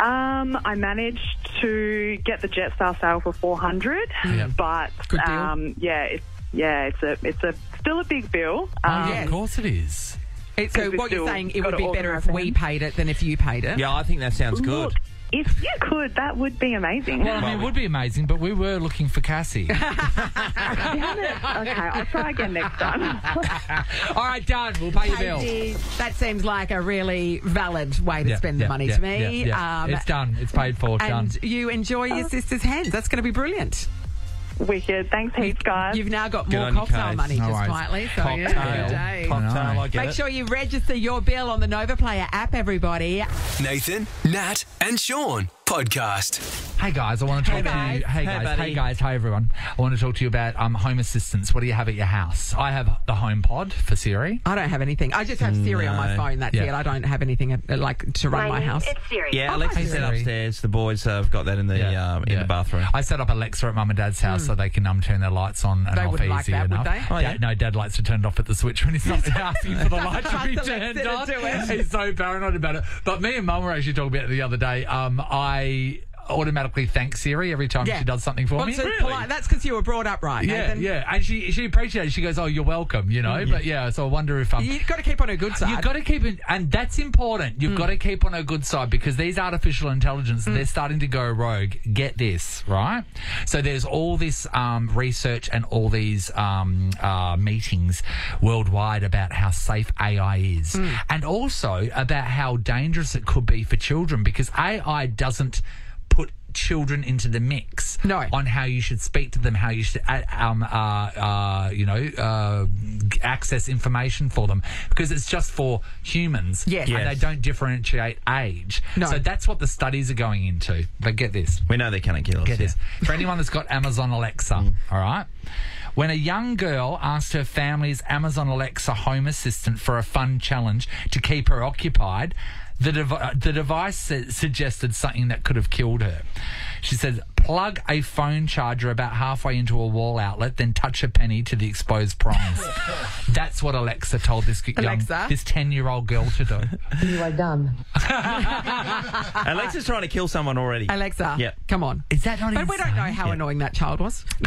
Speaker 13: Um, I managed to get the Jetstar sale for four hundred,
Speaker 3: Yeah.
Speaker 13: but
Speaker 2: Good deal.
Speaker 13: um, yeah, it's yeah, it's a it's a still a big bill.
Speaker 3: Oh,
Speaker 13: Um,
Speaker 3: yeah, of course it is.
Speaker 2: it, so what you're saying? It would be better if we paid it than if you paid it.
Speaker 4: Yeah, I think that sounds good.
Speaker 13: Look, if you could, that would be amazing.
Speaker 3: Well, I mean, it would be amazing, but we were looking for Cassie.
Speaker 13: Damn it. Okay, I'll try again next time.
Speaker 3: All right, done. We'll pay your bill.
Speaker 2: That seems like a really valid way to
Speaker 3: Yeah,
Speaker 2: spend
Speaker 3: yeah,
Speaker 2: the money
Speaker 3: yeah,
Speaker 2: to me.
Speaker 3: yeah, yeah.
Speaker 2: Um,
Speaker 3: it's done. It's paid for. Done.
Speaker 2: and you enjoy your sister's hens. That's going to be brilliant.
Speaker 13: Wicked. Thanks heaps, guys.
Speaker 2: You've now got
Speaker 4: Good
Speaker 2: more
Speaker 4: on you,
Speaker 2: cocktail
Speaker 4: Case.
Speaker 2: money
Speaker 3: No
Speaker 2: just
Speaker 3: worries.
Speaker 2: quietly. So
Speaker 4: Cocktail.
Speaker 2: yeah, day.
Speaker 4: Cocktail, I get
Speaker 2: Make
Speaker 4: it.
Speaker 2: sure you register your bill on the Nova Player app, everybody.
Speaker 1: Nathan, Nat, and Sean podcast.
Speaker 3: Hey guys, I want to talk to
Speaker 2: guys.
Speaker 3: you. Hey
Speaker 4: Hey,
Speaker 3: guys,
Speaker 4: buddy.
Speaker 3: hey guys, hey everyone. I want to talk to you about um, home assistants. What do you have at your house? I have the HomePod for Siri.
Speaker 2: I don't have anything. I just have Siri on my phone. That's
Speaker 3: Yeah.
Speaker 2: it. I don't have anything uh, like to run my house.
Speaker 7: It's Siri.
Speaker 4: Yeah,
Speaker 2: Oh,
Speaker 4: Alexa's set upstairs. The boys have got that in the um, in
Speaker 3: Yeah.
Speaker 4: the bathroom.
Speaker 3: I set up Alexa at mum and dad's house so they can um, turn their lights on and
Speaker 2: They
Speaker 3: off
Speaker 2: wouldn't
Speaker 3: easy
Speaker 2: like that, would
Speaker 3: enough.
Speaker 2: they?
Speaker 4: Oh, yeah.
Speaker 3: Dad- no, dad likes to turn it off at the switch when he's not asking for the light to be turned on. He's so paranoid about it. But me and mum were actually talking about it the other day. Um, I automatically thank Siri every time
Speaker 2: Yeah.
Speaker 3: she does something for
Speaker 2: Well,
Speaker 3: me.
Speaker 2: so polite. That's because you were brought up right,
Speaker 3: Yeah,
Speaker 2: Nathan.
Speaker 3: yeah, and she she appreciates. it. She goes, "Oh, you're welcome," you know. But yeah, so I wonder if um,
Speaker 2: You've got to keep on her good side.
Speaker 3: You've got to keep it, and that's important. You've got to keep on a good side because these artificial intelligence, they're starting to go rogue. Get this, right? So there's all this um, research and all these um, uh, meetings worldwide about how safe AI is, and also about how dangerous it could be for children because AI doesn't children into the mix
Speaker 2: No.
Speaker 3: on how you should speak to them, how you should, uh, um, uh, uh, you know, uh, access information for them, because it's just for humans.
Speaker 2: Yes.
Speaker 3: and they don't differentiate age.
Speaker 2: No.
Speaker 3: So that's what the studies are going into. But get this.
Speaker 4: We know they cannot kill us.
Speaker 3: Get
Speaker 4: yeah.
Speaker 3: this. For anyone that's got Amazon Alexa, all right? When a young girl asked her family's Amazon Alexa home assistant for a fun challenge to keep her occupied, the, dev- the device su- suggested something that could have killed her. She says, plug a phone charger about halfway into a wall outlet, then touch a penny to the exposed prongs. That's what Alexa told this young,
Speaker 2: Alexa?
Speaker 3: this 10 year old girl to do.
Speaker 19: You are dumb.
Speaker 4: Alexa's trying to kill someone already.
Speaker 2: Alexa,
Speaker 4: Yep.
Speaker 2: come on.
Speaker 3: Is that not
Speaker 2: But we don't know how
Speaker 4: Yeah.
Speaker 2: annoying that child was.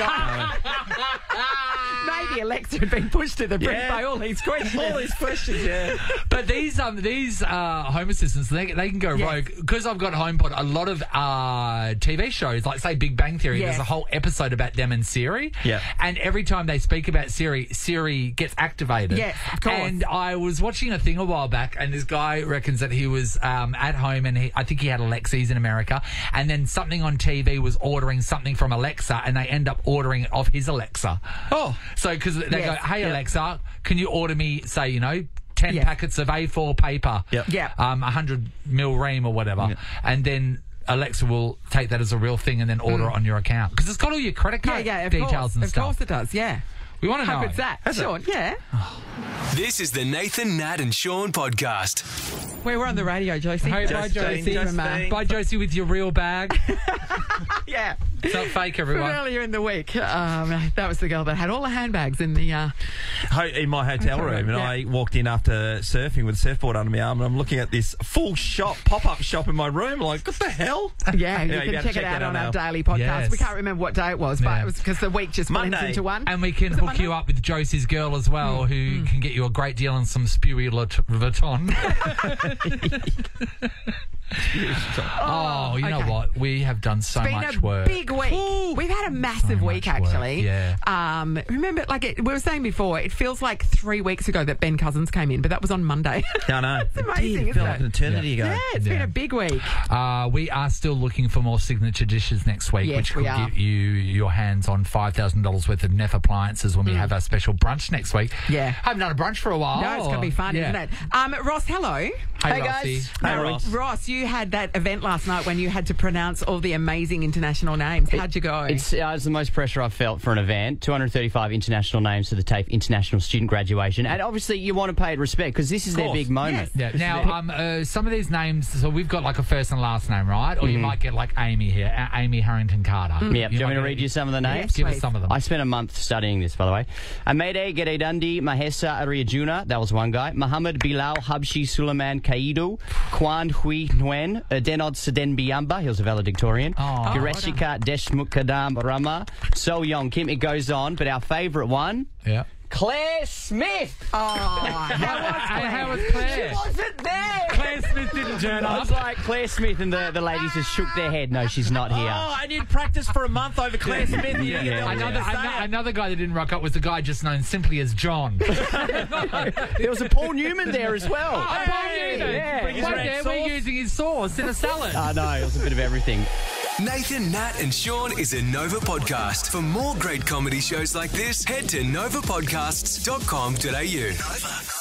Speaker 2: Maybe Alexa had been pushed to the brink
Speaker 4: Yeah.
Speaker 2: by all these questions.
Speaker 4: All these questions, yeah.
Speaker 3: But these um these uh, home assistants they, they can go
Speaker 2: Yes.
Speaker 3: rogue because I've got HomePod. A lot of uh, TV shows like say Big Bang Theory.
Speaker 2: Yes.
Speaker 3: There's a whole episode about them and Siri.
Speaker 4: Yeah.
Speaker 3: And every time they speak about Siri, Siri gets activated.
Speaker 2: Yes, of course.
Speaker 3: And I was watching a thing a while back, and this guy reckons that he was um, at home, and he, I think he had Alexis in America, and then something on TV was ordering something from Alexa, and they end up ordering it off his Alexa.
Speaker 4: Oh.
Speaker 3: So because they
Speaker 2: Yes.
Speaker 3: go, hey
Speaker 2: Yeah.
Speaker 3: Alexa, can you order me, say, you know, 10
Speaker 2: Yeah.
Speaker 3: packets of A4 paper,
Speaker 4: Yep.
Speaker 2: Yeah.
Speaker 3: um, 100 mil ream or whatever, and then Alexa will take that as a real thing and then order mm. it on your account because it's got all your credit card
Speaker 2: yeah, of
Speaker 3: details
Speaker 2: course.
Speaker 3: and
Speaker 2: of
Speaker 3: stuff.
Speaker 2: course it does, yeah.
Speaker 3: We want to know.
Speaker 2: How good's that? Sean, yeah.
Speaker 1: This is the Nathan, Nat, and Sean podcast.
Speaker 2: We were on the radio, Josie.
Speaker 3: Hey, bye,
Speaker 4: Justine,
Speaker 3: Josie.
Speaker 2: From,
Speaker 4: Justine.
Speaker 3: Bye, Josie, with your real bag.
Speaker 2: yeah.
Speaker 3: It's not fake,
Speaker 2: From
Speaker 3: everyone.
Speaker 2: earlier in the week, um, that was the girl that had all the handbags in the. Uh,
Speaker 4: in my hotel
Speaker 2: Hotel
Speaker 4: room,
Speaker 2: room,
Speaker 4: and
Speaker 2: yeah.
Speaker 4: I walked in after surfing with a surfboard under my arm, and I'm looking at this full shop, pop up shop in my room. Like, what the hell?
Speaker 2: yeah, you
Speaker 4: Yeah,
Speaker 2: can
Speaker 4: gotta
Speaker 2: check, it out
Speaker 4: that
Speaker 2: on our
Speaker 4: now.
Speaker 2: daily podcast.
Speaker 3: Yes.
Speaker 2: We can't remember what day it was, but
Speaker 3: Yeah.
Speaker 2: it was because the week just blends
Speaker 4: Monday.
Speaker 2: into one.
Speaker 3: And we can hook you up with Josie's girl as well,
Speaker 2: Mm.
Speaker 3: who can get you a great deal on some Spewy Lut- Vuitton. Oh, you know
Speaker 2: okay.
Speaker 3: what? We have done so
Speaker 2: It's been
Speaker 3: much
Speaker 2: a
Speaker 3: work.
Speaker 2: big week. We've had a massive
Speaker 3: So
Speaker 2: week,
Speaker 3: much work,
Speaker 2: actually.
Speaker 3: yeah.
Speaker 2: Um, remember, like it, we were saying before, it feels like three weeks ago that Ben Cousins came in, but that was on Monday.
Speaker 4: I know.
Speaker 2: it's amazing,
Speaker 4: It
Speaker 2: isn't
Speaker 4: felt like
Speaker 2: it?
Speaker 4: an eternity ago.
Speaker 2: Yeah, it's been a big week.
Speaker 3: Uh, we are still looking for more signature dishes next week,
Speaker 2: Yes,
Speaker 3: which
Speaker 2: we
Speaker 3: could
Speaker 2: are.
Speaker 3: give you your hands on $5,000 worth of Neff appliances when we have our special brunch next week.
Speaker 2: Mm. Yeah.
Speaker 3: haven't done a brunch for a while.
Speaker 2: no, it's going to be fun,
Speaker 3: Yeah.
Speaker 2: isn't it? Um, Ross, hello.
Speaker 3: Hey,
Speaker 19: Hey, guys.
Speaker 4: Hey, Ross.
Speaker 2: Ross, you had that event last night when you had to pronounce all the amazing international names. How'd you go?
Speaker 19: It's, uh, it's the most pressure I've felt for an event. 235 international names for the TAFE International Student Graduation. And obviously, you want to pay it respect because this is their big moment.
Speaker 3: Yeah. Now, um, uh, some of these names. So we've got like a first and last name, right? Or you might get like Amy here, A- Amy Harrington Carter.
Speaker 19: Yep. Do you want me to read you some of the names?
Speaker 2: Yes,
Speaker 3: Give us
Speaker 2: please.
Speaker 3: some of them.
Speaker 19: I spent a month studying this, by the way. Amede Geredandi Mahesa Ariajuna, that was one guy. Muhammad Bilal Habshi Suleiman Kaidu. Kwan Hui Nguyen. Uh, Denod Seden Biamba, he was a valedictorian.
Speaker 3: Oh.
Speaker 19: oh Gureshika Deshmukadam Rama. So Young Kim. It goes on, but our favourite one,
Speaker 3: Yeah.
Speaker 19: Claire Smith.
Speaker 2: oh,
Speaker 3: And how was Claire?
Speaker 19: wasn't there.
Speaker 3: Claire Smith didn't turn
Speaker 19: I
Speaker 3: up.
Speaker 19: was like, Claire Smith, and the, the ladies just shook their head. No, she's not here.
Speaker 4: Oh, and you'd practiced for a month over Claire Smith. You didn't get
Speaker 3: Another,
Speaker 4: opportunity to say
Speaker 3: ano-
Speaker 4: it.
Speaker 3: another guy that didn't rock up was the guy just known simply as John.
Speaker 19: There was a Paul Newman there as well.
Speaker 3: Oh, yeah.
Speaker 4: Bring his
Speaker 3: Right
Speaker 4: red
Speaker 3: there,
Speaker 4: sauce.
Speaker 3: we're using his sauce in a salad.
Speaker 19: I know, it was a bit of everything.
Speaker 1: Nathan, Nat, and Sean is a Nova podcast. For more great comedy shows like this, head to novapodcasts.com.au. Nova.